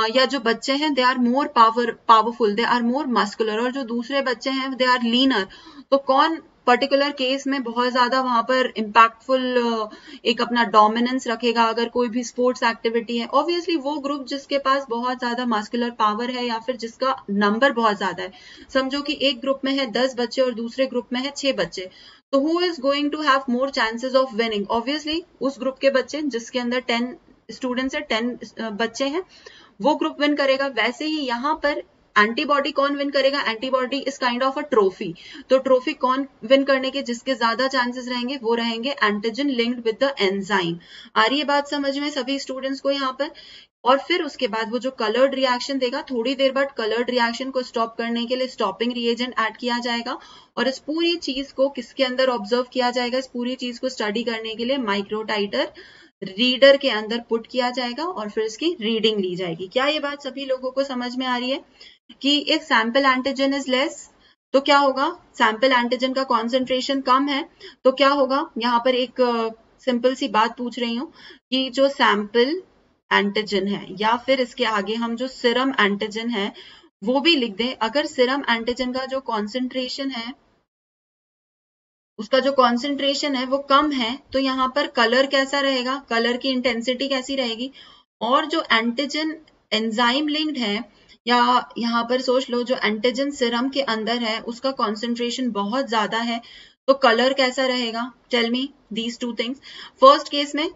या जो बच्चे हैं they are more power powerful they are more muscular और जो दूसरे बच्चे हैं दे आर लीनर तो कौन पर्टिकुलर केस में बहुत ज़्यादा वहाँ पर इम्पैक्टफुल एक अपना डोमिनेंस रखेगा अगर कोई भी स्पोर्ट्स एक्टिविटी है? ऑब्वियसली वो ग्रुप जिसके पास बहुत ज़्यादा मस्कुलर पावर है या फिर जिसका नंबर बहुत ज़्यादा है। समझो कि एक ग्रुप में है दस बच्चे और दूसरे ग्रुप में है छह बच्चे। तो who is going to have more chances of winning obviously उस ग्रुप के बच्चे, जिसके अंदर टेन स्टूडेंट्स है टेन बच्चे हैं, वो ग्रुप विन करेगा। वैसे ही यहाँ पर एंटीबॉडी कौन विन करेगा? Antibody is kind of a trophy तो ट्रॉफी कौन विन करने के, जिसके ज़्यादा चांसेस रहेंगे, वो रहेंगे antigen linked with the enzyme आ रही है बात समझ में सभी स्टूडेंट्स को यहाँ पर? और फिर उसके बाद वो जो कलर्ड रिएक्शन देगा थोड़ी देर बाद कलर्ड रिएक्शन को स्टॉप करने के लिए स्टॉपिंग रिएजेंट ऐड किया जाएगा और इस पूरी चीज़ को किसके अंदर ऑब्ज़र्व किया जाएगा इस पूरी चीज़ को स्टडी करने के लिए माइक्रोटाइटर रीडर के अंदर पुट किया जाएगा और फिर इसकी रीडिंग ली जाएगी। क्या ये बात सभी लोगों को समझ में आ रही है? कि एक सैंपल एंटीजन इज़ लेस तो क्या होगा? सैंपल एंटीजन का कॉन्सेंट्रेशन कम है तो क्या होगा? यहाँ पर एक सिंपल uh, सी बात पूछ रही हूँ कि जो सैंपल एंटीजन है, या फिर इसके आगे हम जो सिरम एंटीजन है, वो भी लिख दें। अगर सिरम एंटीजन का जो कॉन्सेंट्रेशन है, उसका जो कॉन्सेंट्रेशन है वो कम है तो यहाँ पर कलर कैसा रहेगा? कलर की इंटेंसिटी कैसी रहेगी? और जो एंटीजन एंजाइम लिंक्ड है, या यहाँ पर सोच लो जो एंटीजन सिरम के अंदर है, उसका कॉन्सेंट्रेशन बहुत ज़्यादा है तो कलर कैसा रहेगा? Tell me these two things first case में,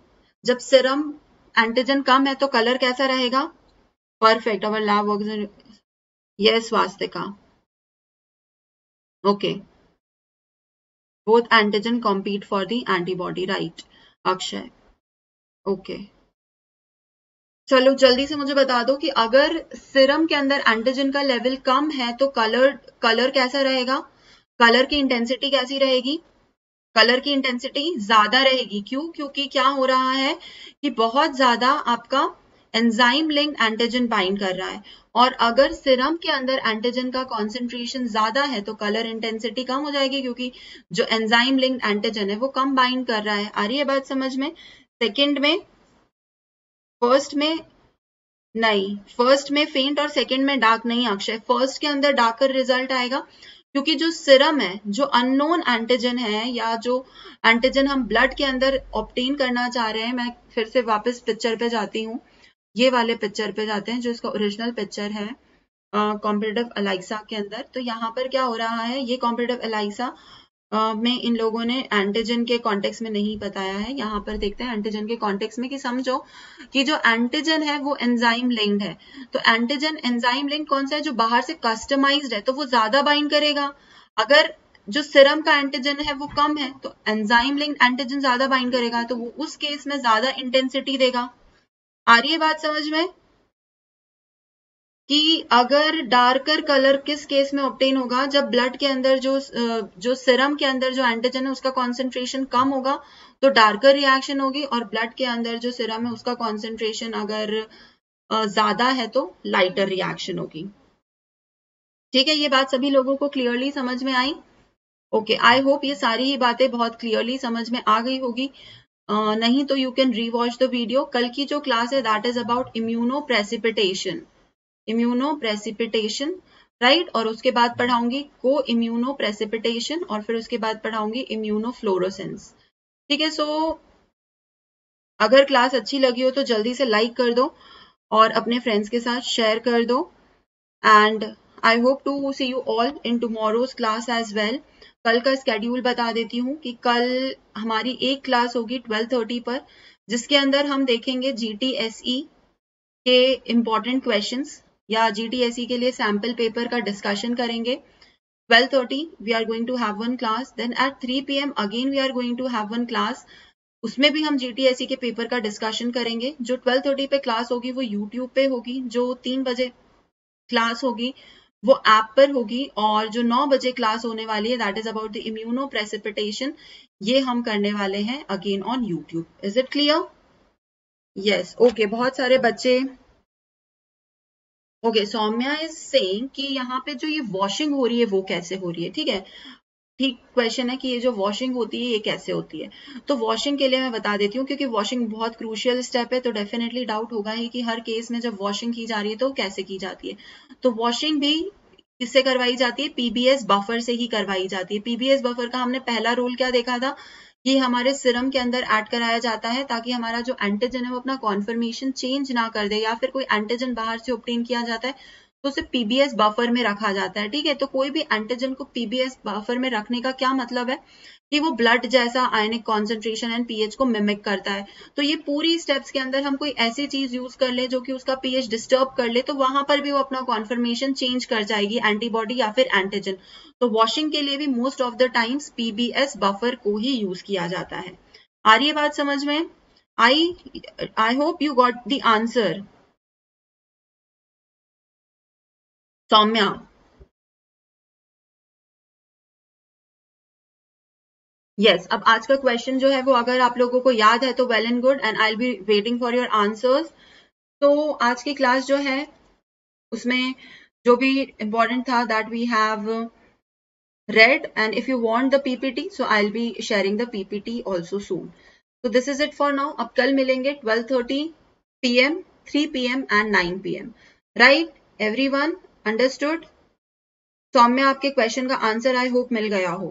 जब सिरम एंटीजन कम है तो कलर कैसा रहेगा? Perfect our lab work yes Vastika okay both antigen compete for the antibody, right Akshay okay. चलो, जल्दी से मुझे बता दो कि अगर सिरम के अंदर एंटीजन का लेवल कम है तो कलर कलर कैसा रहेगा? कलर की इंटेंसिटी कैसी रहेगी? कलर की इंटेंसिटी ज़्यादा रहेगी। क्यों? क्योंकि क्या हो रहा है कि बहुत ज़्यादा आपका एंजाइम लिंक एंटीजन बाइंड कर रहा है। और अगर सिरम के अंदर एंटीजन का कॉन्सेंट्रेशन ज़्यादा है तो कलर इंटेंसिटी कम हो जाएगी, क्योंकि जो एंजाइम लिंक एंटीजन है, वो कम बाइंड कर रहा है। आ रही है बात समझ में? सेकेंड में फ़र्स्ट में नहीं फ़र्स्ट में फेंट और सेकेंड में डार्क नहीं, अक्षय। फ़र्स्ट के अंदर डार्कर रिज़ल्ट आएगा। क्योंकि जो सिरम है, जो अननोन एंटीजन है या जो एंटीजन हम ब्लड के अंदर ऑप्टेन करना चाह रहे हैं, मैं फिर से वापस पिक्चर पे जाती हूँ। ये वाले पिक्चर पे जाते हैं, जो इसका ओरिजिनल पिक्चर है कॉम्पिटेटिव अलाइसा के अंदर। तो यहाँ पर क्या हो रहा है, ये कॉम्पिटेटिव अलाइसा में इन लोगों ने एंटीजन के कॉन्टेक्स में नहीं बताया है। यहाँ पर देखते हैं एंटीजन के कॉन्टेक्स में कि समझो कि जो एंटीजन है, वो एंजाइम लिंक्ड है। तो एंटीजन एंजाइम लिंक कौन सा है? जो बाहर से कस्टमाइज्ड है तो वो ज़्यादा बाइंड करेगा। अगर जो सिरम का एंटीजन है, वो कम है तो एंजाइम लिंक एंटीजन ज़्यादा बाइंड करेगा तो वो उस केस में ज़्यादा इंटेंसिटी देगा। आ रही है बात समझ में? कि अगर डार्कर कलर किस केस में ऑप्टेन होगा? जब ब्लड के अंदर जो जो सिरम के अंदर जो एंटीजन है उसका कॉन्सेंट्रेशन कम होगा तो डार्कर रिएक्शन होगी और ब्लड के अंदर जो सिरम है उसका कॉन्सेंट्रेशन अगर ज़्यादा है तो लाइटर रिएक्शन होगी। ठीक है ये बात सभी लोगों को क्लियरली समझ में आई? ओके आई होप ये सारी ही बातें बहुत क्लियरली समझ में आ गई होगी। uh, नहीं तो you can rewatch the video कल की जो क्लास है that is about immunoprecipitation immunoprecipitation right और उसके बाद पढ़ाऊँगी को इम्यूनो प्रेसिपिटेशन और फिर उसके बाद पढ़ाऊँगी इम्यूनो फ्लोरोसेंस ठीक है सो अगर क्लास अच्छी लगी हो तो जल्दी से लाइक कर दो और अपने फ्रेंड्स के साथ शेयर कर दो। And I hope to see you all in tomorrow's class as well कल का स्केड्यूल बता देती हूँ कि कल हमारी एक क्लास होगी ट्वेल्व थर्टी पर, जिसके अंदर हम देखेंगे जी ई के इंपॉर्टेंट क्वेश्चंस या जीटीएसई के लिए सैंपल पेपर का डिस्कशन करेंगे। 12:30 we are going to have one class then at 3 PM again we are going to have one class उसमें भी हम जीटीएसई के पेपर का डिस्कशन करेंगे। जो 12:30 पे क्लास होगी, वो यूट्यूब पे होगी। जो तीन बजे क्लास होगी, वो ऐप पर होगी। और जो नौ बजे क्लास होने वाली है that is about the immunoprecipitation ये हम करने वाले हैं again on YouTube is it clear yes okay बहुत सारे बच्चे ओके सौम्या इज़ सेइंग कि यहाँ पे जो ये वॉशिंग हो रही है, वो कैसे हो रही है? ठीक है? ठीक क्वेश्चन है कि ये जो वॉशिंग होती है, ये कैसे होती है? तो वॉशिंग के लिए मैं बता देती हूँ, क्योंकि वॉशिंग बहुत क्रूशियल स्टेप है तो डेफिनेटली डाउट होगा ही कि हर केस में जब वॉशिंग की जा रही है तो कैसे की जाती है? तो वॉशिंग भी किससे करवाई जाती है? पीबीएस बफर से ही करवाई जाती है। पीबीएस बफर का हमने पहला रोल क्या देखा था? ये हमारे सिरम के अंदर ऐड कराया जाता है ताकि हमारा जो एंटीजन है वो अपना कॉन्फर्मेशन चेंज ना कर दे या फिर कोई एंटीजन बाहर से ऑप्टेन किया जाता है तो उसे पीबीएस बफर में रखा जाता है, ठीक है? तो कोई भी एंटीजन को पीबीएस बफर में रखने का क्या मतलब है? कि वो ब्लड जैसा आयनिक कॉन्सेंट्रेशन एंड पीएच को मिमिक करता है। तो ये पूरी स्टेप्स के अंदर हम कोई ऐसी चीज़ यूज़ कर ले जो कि उसका पीएच डिस्टर्ब कर ले तो वहाँ पर भी वो अपना कॉन्फर्मेशन चेंज कर जाएगी एंटीबॉडी या फिर एंटीजन तो वॉशिंग के लिए भी most of the times PBS buffer को ही यूज़ किया जाता है। आ रही है बात समझ में? I I hope you got the answer Saumya yes yes, अब आज का क्वेश्चन जो है वो अगर आप लोगों को याद है तो well and good and I be waiting for your answers तो आज की क्लास जो है उसमें जो भी इम्पोर्टेंट था that we have read and if you want the PPT so I be sharing the PPT also soon तो this is it for now अब कल मिलेंगे 12:30 PM 3 PM and 9 PM right everyone understood सॉम आपके question का answer I hope मिल गया हो।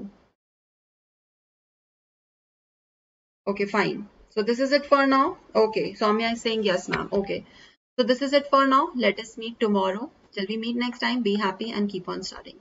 Okay fine so this is it for now okay Saumya I saying yes ma'am okay so this is it for now let us meet tomorrow will we meet next time be happy and keep on starting